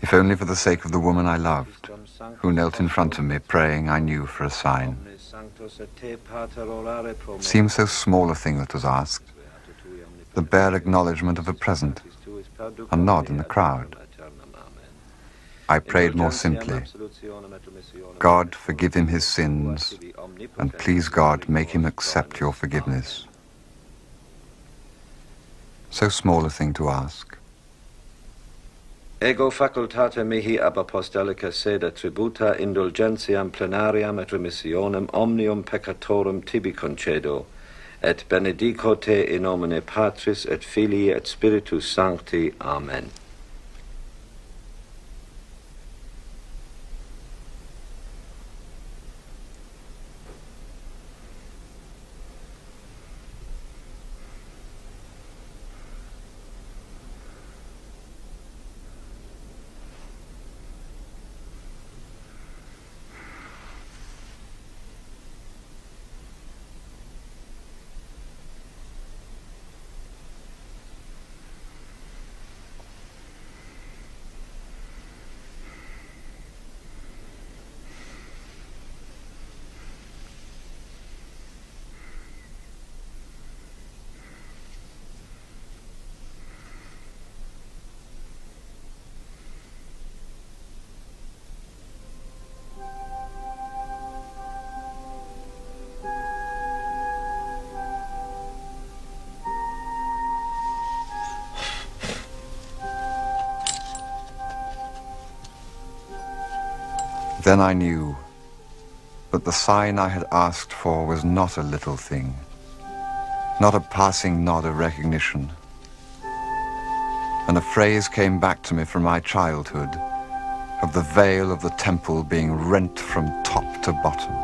Speaker 1: if only for the sake of the woman I loved, who knelt in front of me, praying, I knew, for a sign. Seemed so small a thing that was asked, the bare acknowledgement of a present, a nod in the crowd. I prayed more simply, God, forgive him his sins, and please God, make him accept your forgiveness. So small a thing to ask.
Speaker 10: Ego facultate mihi ab apostolica sede tributa indulgentiam plenariam et remissionem omnium peccatorum tibi concedo, et benedico te in nomine Patris et Filii et Spiritus Sancti. Amen.
Speaker 1: Then I knew that the sign I had asked for was not a little thing, not a passing nod of recognition. And a phrase came back to me from my childhood of the veil of the temple being rent from top to bottom.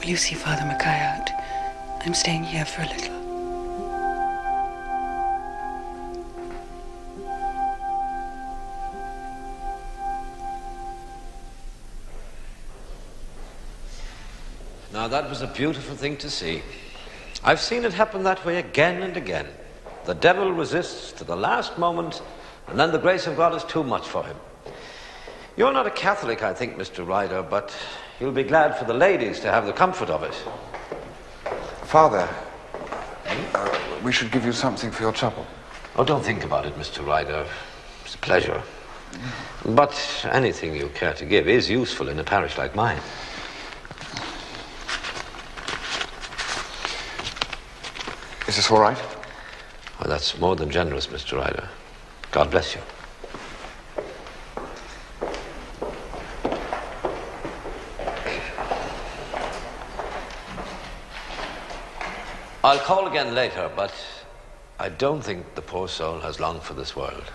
Speaker 5: Will you see Father Mackay out? I'm staying here for a little.
Speaker 10: Now that was a beautiful thing to see. I've seen it happen that way again and again. The devil resists to the last moment, and then the grace of God is too much for him. You're not a Catholic, I think, Mr. Ryder, but you'll be glad for the ladies to have the comfort of it.
Speaker 21: Father, uh, we should give you something for your trouble.
Speaker 10: Oh, don't think about it, Mr. Ryder. It's a pleasure. But anything you care to give is useful in a parish like mine.
Speaker 21: This all right?
Speaker 10: Well, that's more than generous, Mr. Ryder. God bless you. I'll call again later, but I don't think the poor soul has long for this world.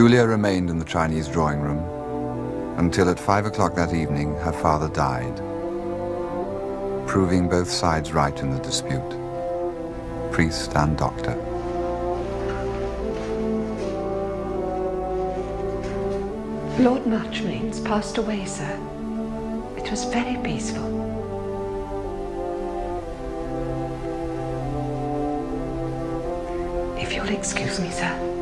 Speaker 1: Julia remained in the Chinese drawing room until at five o'clock that evening her father died, proving both sides right in the dispute, priest and doctor.
Speaker 22: Lord Marchmain's passed away, sir. It was very peaceful. If you'll excuse me, sir.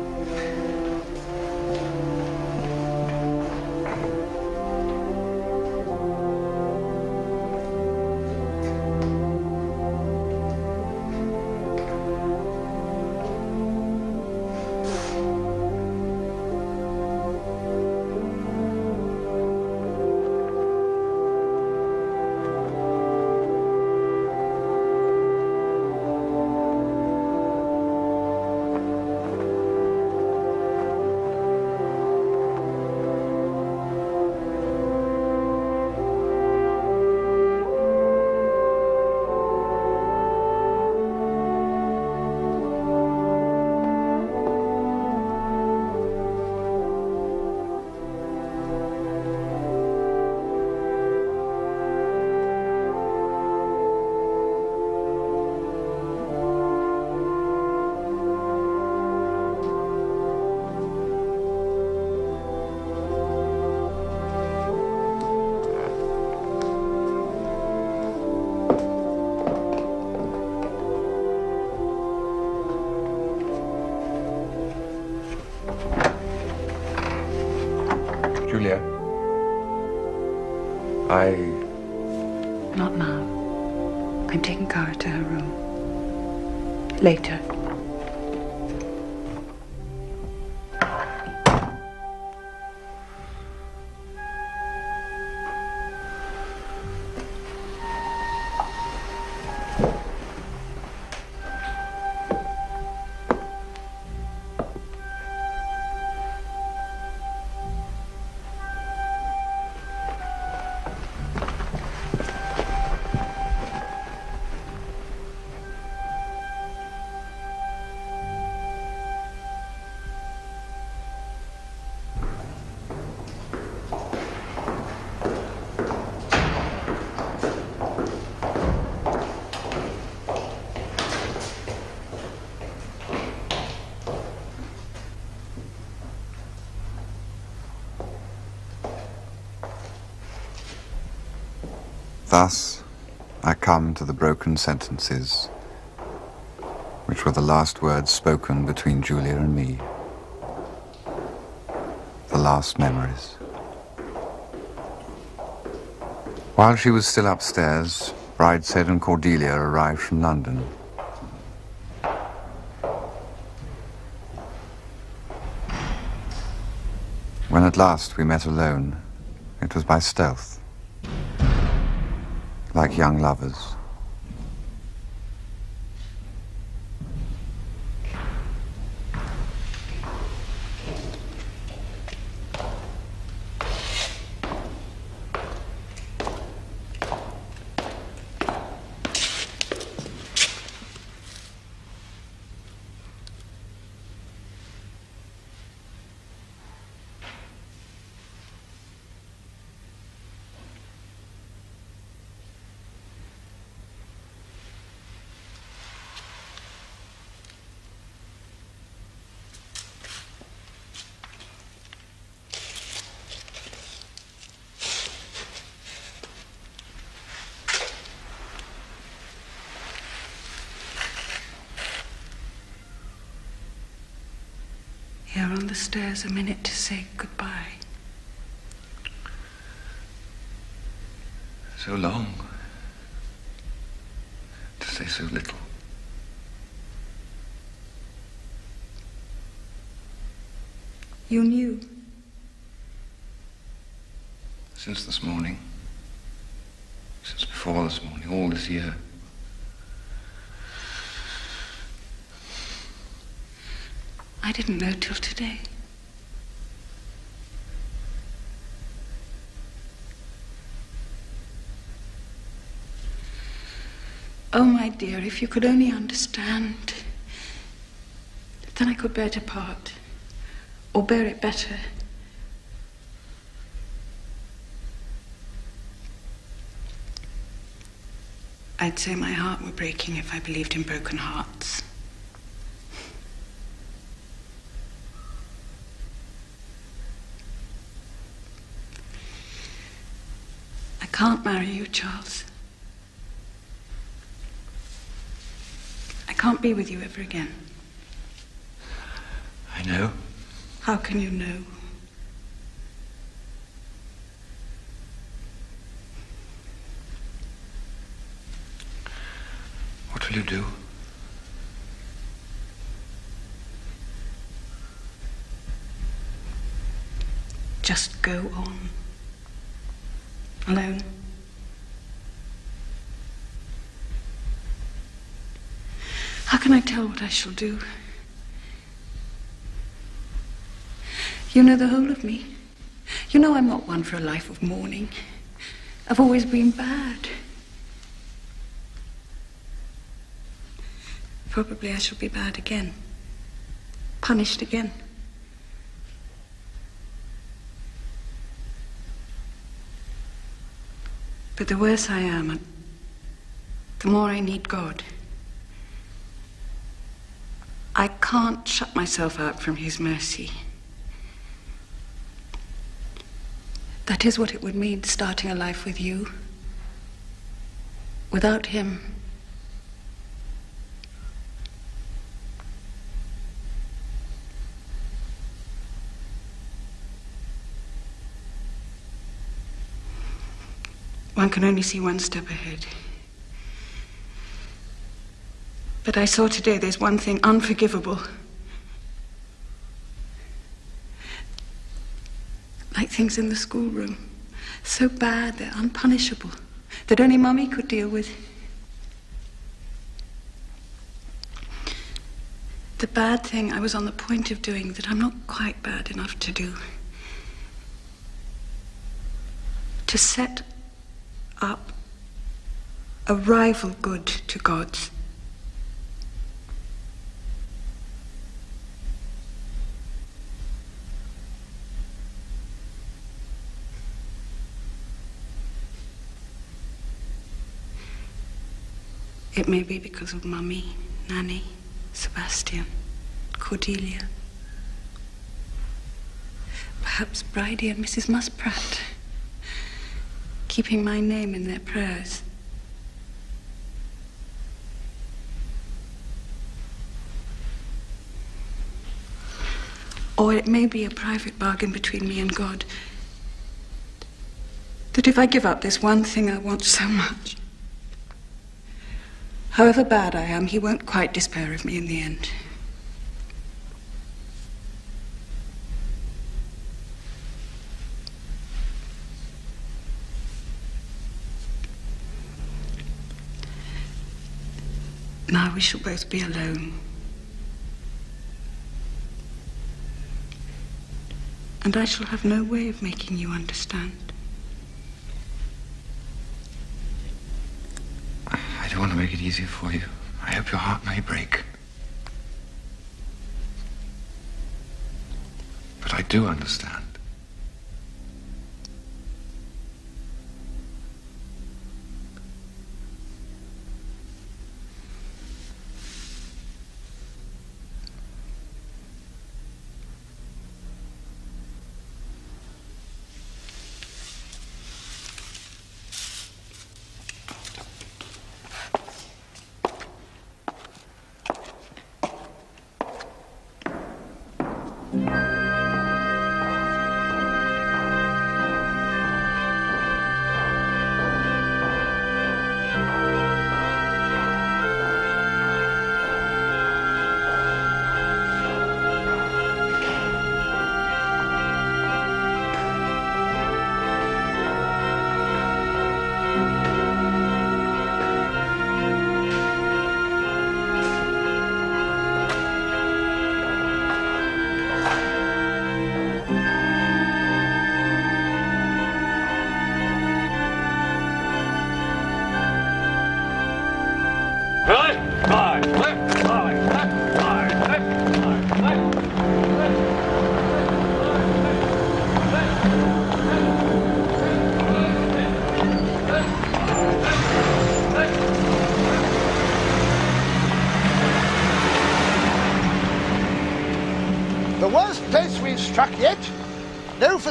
Speaker 1: Thus, I come to the broken sentences, which were the last words spoken between Julia and me. The last memories. While she was still upstairs, Brideshead and Cordelia arrived from London. When at last we met alone, it was by stealth like young lovers.
Speaker 5: A minute to say goodbye.
Speaker 1: So long. To say so little.
Speaker 5: You knew.
Speaker 1: Since this morning. Since before this morning, all this year.
Speaker 5: I didn't know till today. Oh, my dear, if you could only understand, then I could bear to part, or bear it better. I'd say my heart were breaking if I believed in broken hearts. I can't marry you, Charles. I can't be with you ever again.
Speaker 1: I know.
Speaker 5: How can you know?
Speaker 1: What will you do?
Speaker 5: Just go on. Alone. How can I tell what I shall do? You know the whole of me. You know I'm not one for a life of mourning. I've always been bad. Probably I shall be bad again. Punished again. But the worse I am, the more I need God. I can't shut myself out from His mercy. That is what it would mean starting a life with you. Without Him, one can only see one step ahead. But I saw today there's one thing unforgivable. Like things in the schoolroom. So bad they're unpunishable. That only Mummy could deal with. The bad thing I was on the point of doing that I'm not quite bad enough to do. To set up a rival good to God's. It may be because of Mummy, Nanny, Sebastian, Cordelia. Perhaps Bridie and Mrs. Muspratt, keeping my name in their prayers. Or it may be a private bargain between me and God. That if I give up this one thing I want so much, however bad I am, He won't quite despair of me in the end. Now we shall both be alone. And I shall have no way of making you understand.
Speaker 1: I easier for you. I hope your heart may break. But I do understand.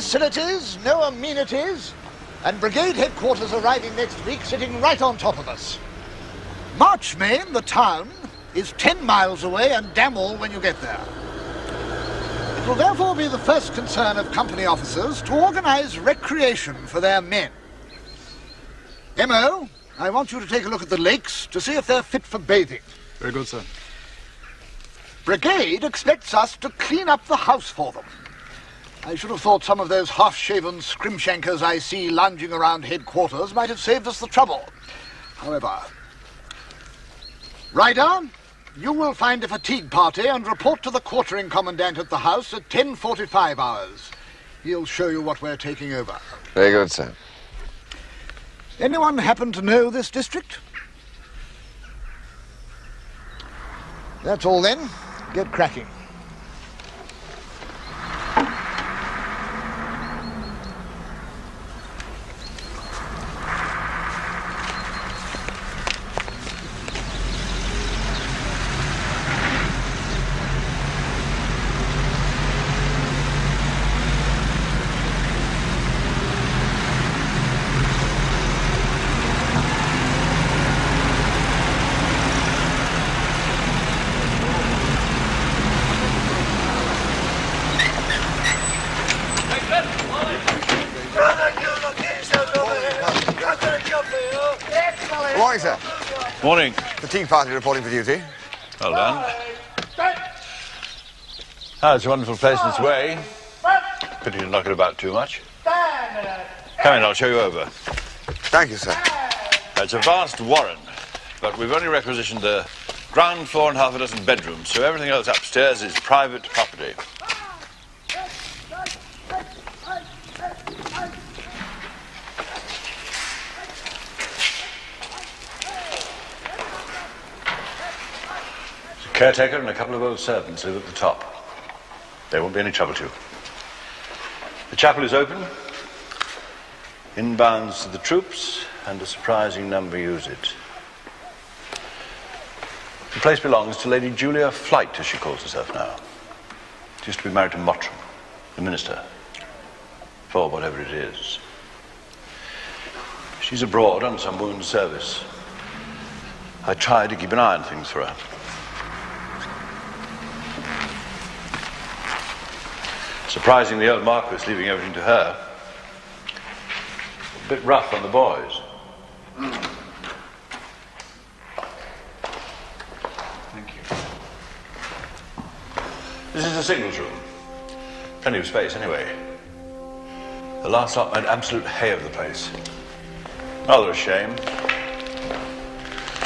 Speaker 23: Facilities, no amenities, and brigade headquarters arriving next week sitting right on top of us. Marchmain, the town, is 10 miles away and damn all when you get there. It will therefore be the first concern of company officers to organize recreation for their men. Mo, I want you to take a look at the lakes to see if they're fit for bathing.
Speaker 24: Very good, sir.
Speaker 23: Brigade expects us to clean up the house for them. I should have thought some of those half-shaven scrimshankers I see lounging around headquarters might have saved us the trouble. However, Ryder, you will find a fatigue party and report to the quartering commandant at the house at 10.45 hours. He'll show you what we're taking over.
Speaker 1: Very good, sir.
Speaker 23: Anyone happen to know this district? That's all then. Get cracking.
Speaker 8: Morning, sir.
Speaker 25: Morning.
Speaker 8: Fatigue party reporting for duty.
Speaker 25: Well done. Ah, it's a wonderful place in its way. Pity to knock it about too much. Come in, I'll show you over.
Speaker 8: Thank you, sir.
Speaker 25: It's a vast warren, but we've only requisitioned the ground floor and half a dozen bedrooms, so everything else upstairs is private property. Caretaker and a couple of old servants live at the top. There won't be any trouble to you. The chapel is open. Inbounds to the troops, and a surprising number use it. The place belongs to Lady Julia Flyte, as she calls herself now. She used to be married to Mottram, the minister, for whatever it is. She's abroad on some wound service. I try to keep an eye on things for her. Surprising the old Marquis leaving everything to her. A bit rough on the boys. Thank you. This is the signals room. Plenty of space, anyway. The last lot made absolute hay of the place. Rather a shame.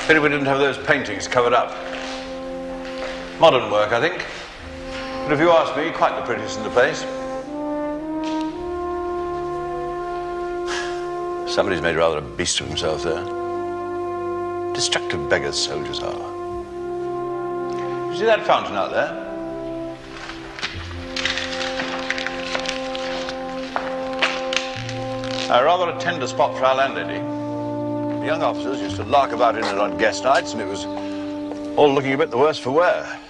Speaker 25: Pity we didn't have those paintings covered up. Modern work, I think. But if you ask me, quite the prettiest in the place. Somebody's made rather a beast of himself there. Destructive beggars soldiers are. You see that fountain out there? A rather a tender spot for our landlady. The young officers used to lark about in it on guest nights, and it was all looking a bit the worse for wear.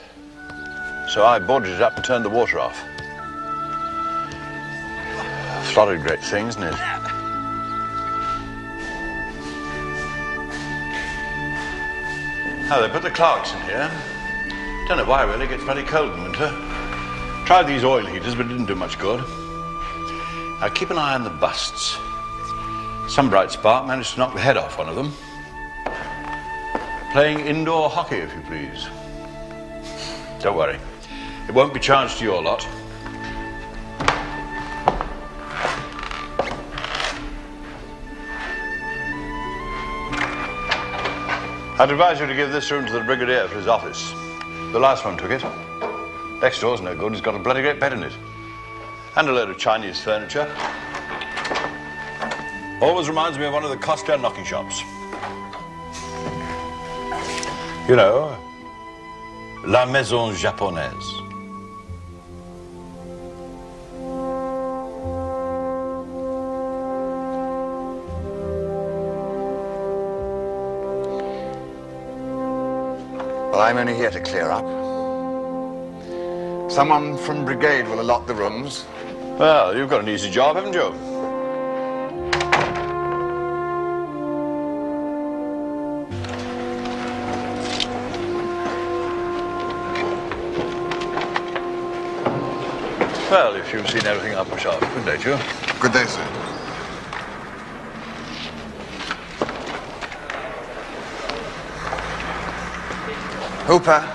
Speaker 25: So I boarded it up and turned the water off. Florid great thing, isn't it? Oh, they put the Clarks in here. Don't know why, really. It gets bloody cold in winter. Tried these oil heaters, but it didn't do much good. Now, keep an eye on the busts. Some bright spark managed to knock the head off one of them. Playing indoor hockey, if you please. Don't worry. It won't be charged to your lot. I'd advise you to give this room to the Brigadier for his office. The last one took it. Next door's no good. He's got a bloody great bed in it. And a load of Chinese furniture. Always reminds me of one of the Costa knocking shops. You know, La Maison Japonaise.
Speaker 8: I'm only here to clear up.
Speaker 1: Someone from brigade will allot the rooms.
Speaker 25: Well, you've got an easy job, haven't you? Well, if you've seen everything I'll push off. Good day to you.
Speaker 1: Good day, sir. Hooper.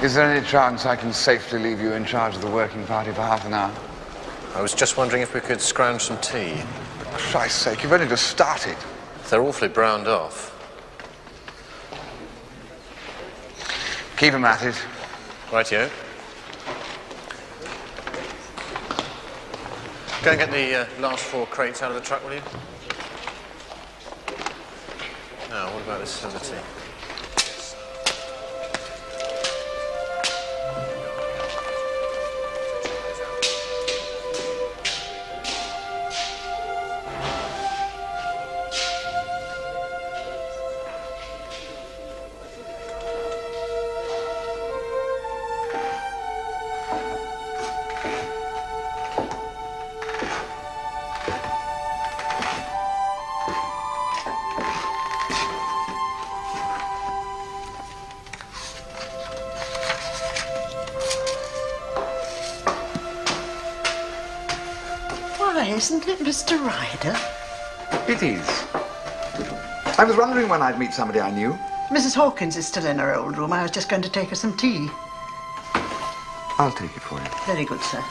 Speaker 1: Is there any chance I can safely leave you in charge of the working party for half an hour?
Speaker 24: I was just wondering if we could scrounge some tea.
Speaker 1: For Christ's sake, you've only just started.
Speaker 24: They're awfully browned off.
Speaker 1: Keep 'em at it.
Speaker 24: Right, Rightio. Go and get the uh, last four crates out of the truck, will you? Now, what about this other
Speaker 22: Why, isn't it Mr. Ryder?
Speaker 1: It is. I was wondering when I'd meet somebody I knew.
Speaker 22: Mrs. Hawkins is still in her old room. I was just going to take her some tea.
Speaker 1: I'll take it for you.
Speaker 22: Very good, sir.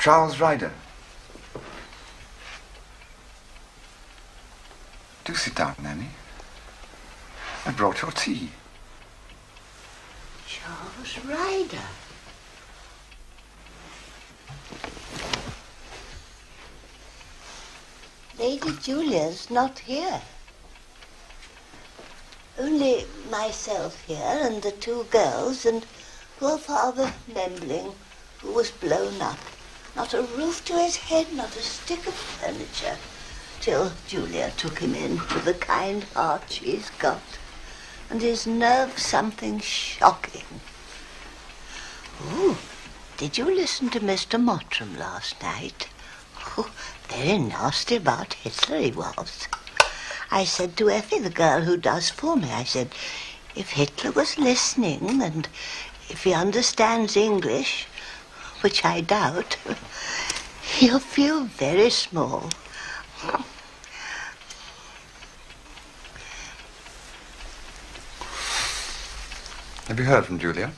Speaker 1: Charles Ryder. Do sit down, Nanny. I brought your tea.
Speaker 22: Charles Ryder.
Speaker 26: Lady Julia's not here. Only myself here and the two girls and poor Father Membling, who was blown up. Not a roof to his head, not a stick of furniture, till Julia took him in with the kind heart she's got, and his nerve something shocking. Oh, did you listen to Mr. Mottram last night? Oh, very nasty about Hitler he was. I said to Effie, the girl who does for me, I said, if Hitler was listening and if he understands English, which I doubt, he'll feel very small.
Speaker 1: Have you heard from Julia?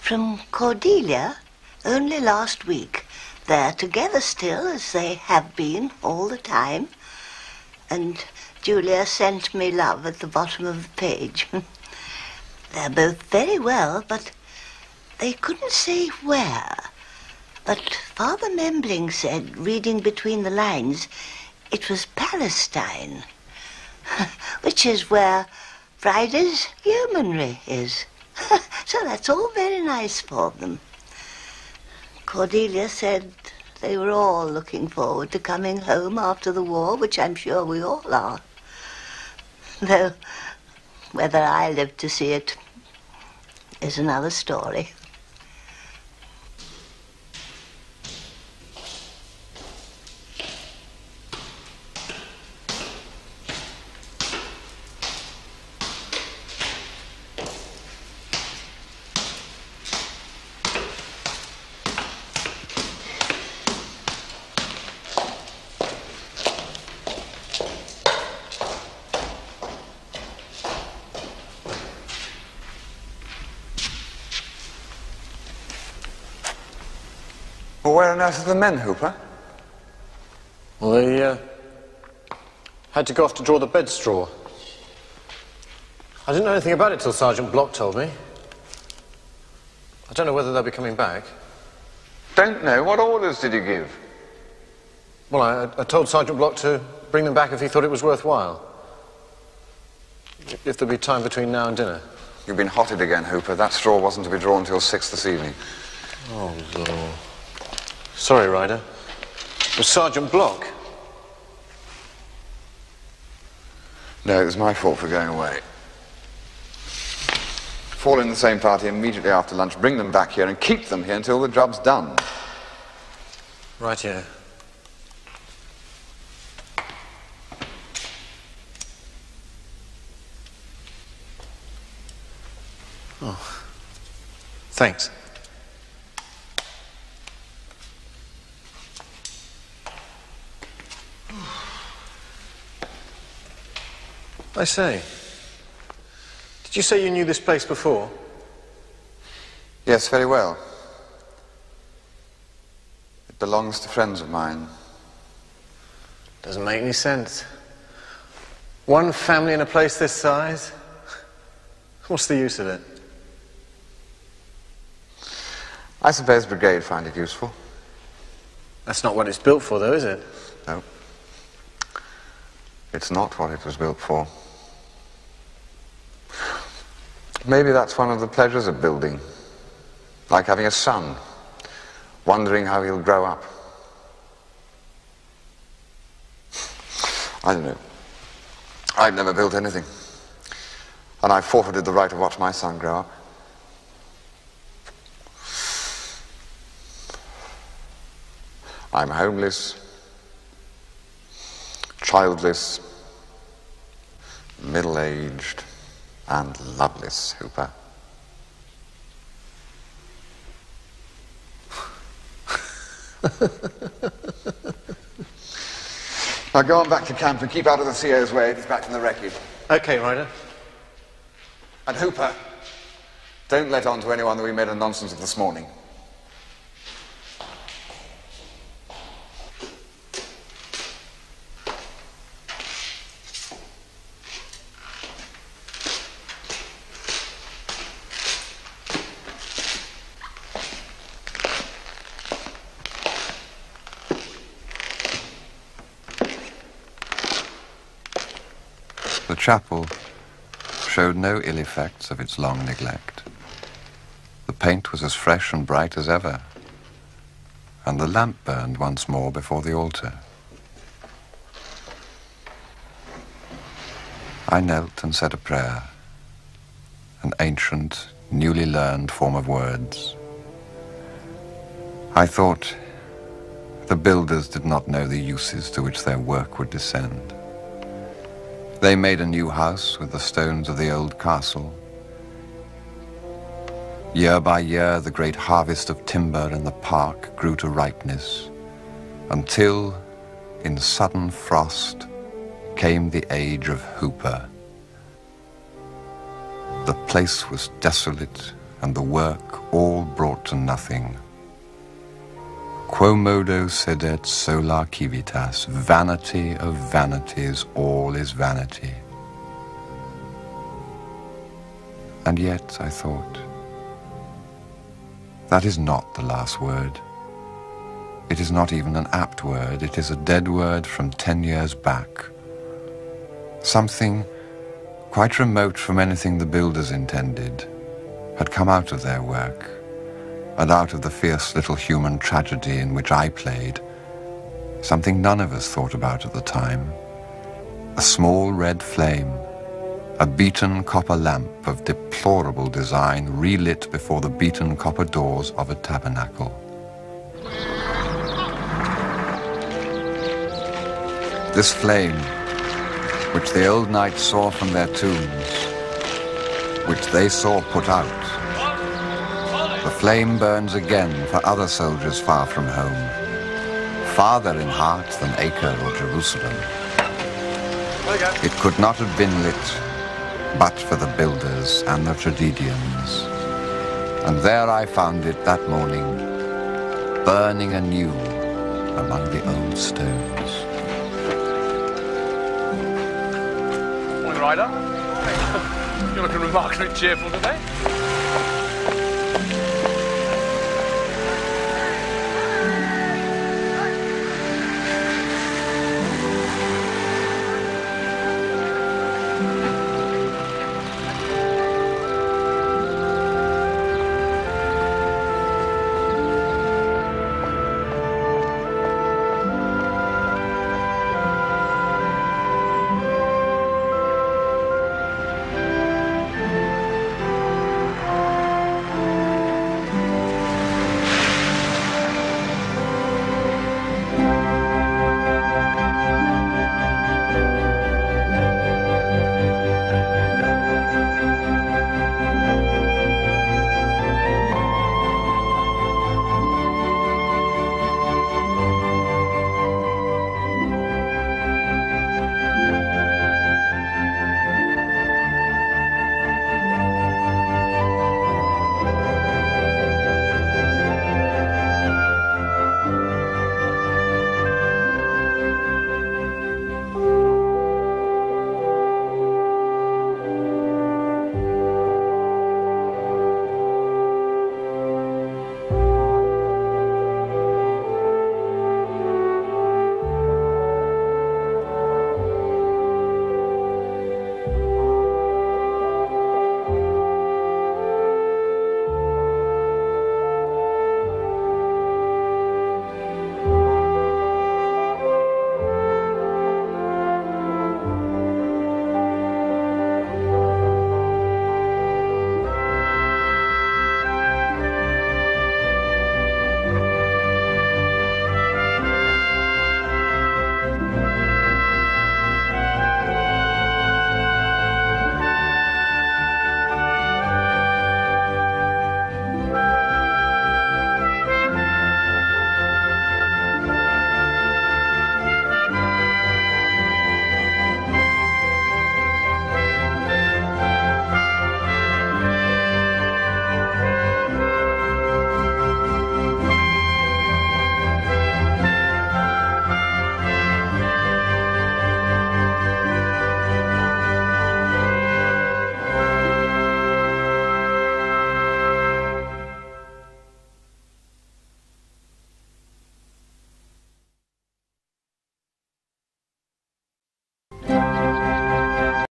Speaker 26: From Cordelia, only last week. They're together still, as they have been all the time. And Julia sent me love at the bottom of the page. (laughs) They're both very well, but they couldn't say where. But Father Membling said, reading between the lines, it was Palestine, (laughs) which is where Bridie's yeomanry is. (laughs) so that's all very nice for them. Cordelia said they were all looking forward to coming home after the war, which I'm sure we all are. (laughs) Though whether I live to see it is another story.
Speaker 1: Where are the men, Hooper?
Speaker 24: Well, they uh, had to go off to draw the bed straw. I didn't know anything about it till Sergeant Block told me. I don't know whether they'll be coming back.
Speaker 1: Don't know. What orders did you give?
Speaker 24: Well, I, I told Sergeant Block to bring them back if he thought it was worthwhile. If there'd be time between now and dinner.
Speaker 1: You've been hotted again, Hooper. That straw wasn't to be drawn till six this evening.
Speaker 24: Oh, Lord. Sorry, Ryder. It was Sergeant Block.
Speaker 1: No, it was my fault for going away. Fall in the same party immediately after lunch, bring them back here, and keep them here until the job's done.
Speaker 24: Right here. Oh. Thanks. I say, did you say you knew this place before?
Speaker 1: Yes, very well. It belongs to friends of mine.
Speaker 24: Doesn't make any sense. One family in a place this size? What's the use of it?
Speaker 1: I suppose Brigade find it useful.
Speaker 24: That's not what it's built for, though, is it?
Speaker 1: No. It's not what it was built for. Maybe that's one of the pleasures of building. Like having a son, wondering how he'll grow up. I don't know. I've never built anything. And I forfeited the right to watch my son grow up. I'm homeless, childless, middle-aged, and loveless, Hooper. (laughs) now go on back to camp and keep out of the CO's way. It's back from the wreckage.
Speaker 24: Okay, Ryder.
Speaker 1: And Hooper, don't let on to anyone that we made a nonsense of this morning. The chapel showed no ill effects of its long neglect. The paint was as fresh and bright as ever, and the lamp burned once more before the altar. I knelt and said a prayer, an ancient, newly learned form of words. I thought the builders did not know the uses to which their work would descend. They made a new house with the stones of the old castle. Year by year, the great harvest of timber in the park grew to ripeness, until, in sudden frost, came the age of Hooper. The place was desolate, and the work all brought to nothing. Quo modo sedet sola civitas, vanity of vanities, all is vanity. And yet, I thought, that is not the last word. It is not even an apt word, it is a dead word from ten years back. Something quite remote from anything the builders intended had come out of their work and out of the fierce little human tragedy in which I played, something none of us thought about at the time. A small red flame, a beaten copper lamp of deplorable design relit before the beaten copper doors of a tabernacle. This flame, which the old knights saw from their tombs, which they saw put out, flame burns again for other soldiers far from home, farther in heart than Acre or Jerusalem. It could not have been lit but for the builders and the tragedians. And there I found it that morning, burning anew among the old stones.
Speaker 24: Morning, Ryder. You're looking remarkably cheerful today.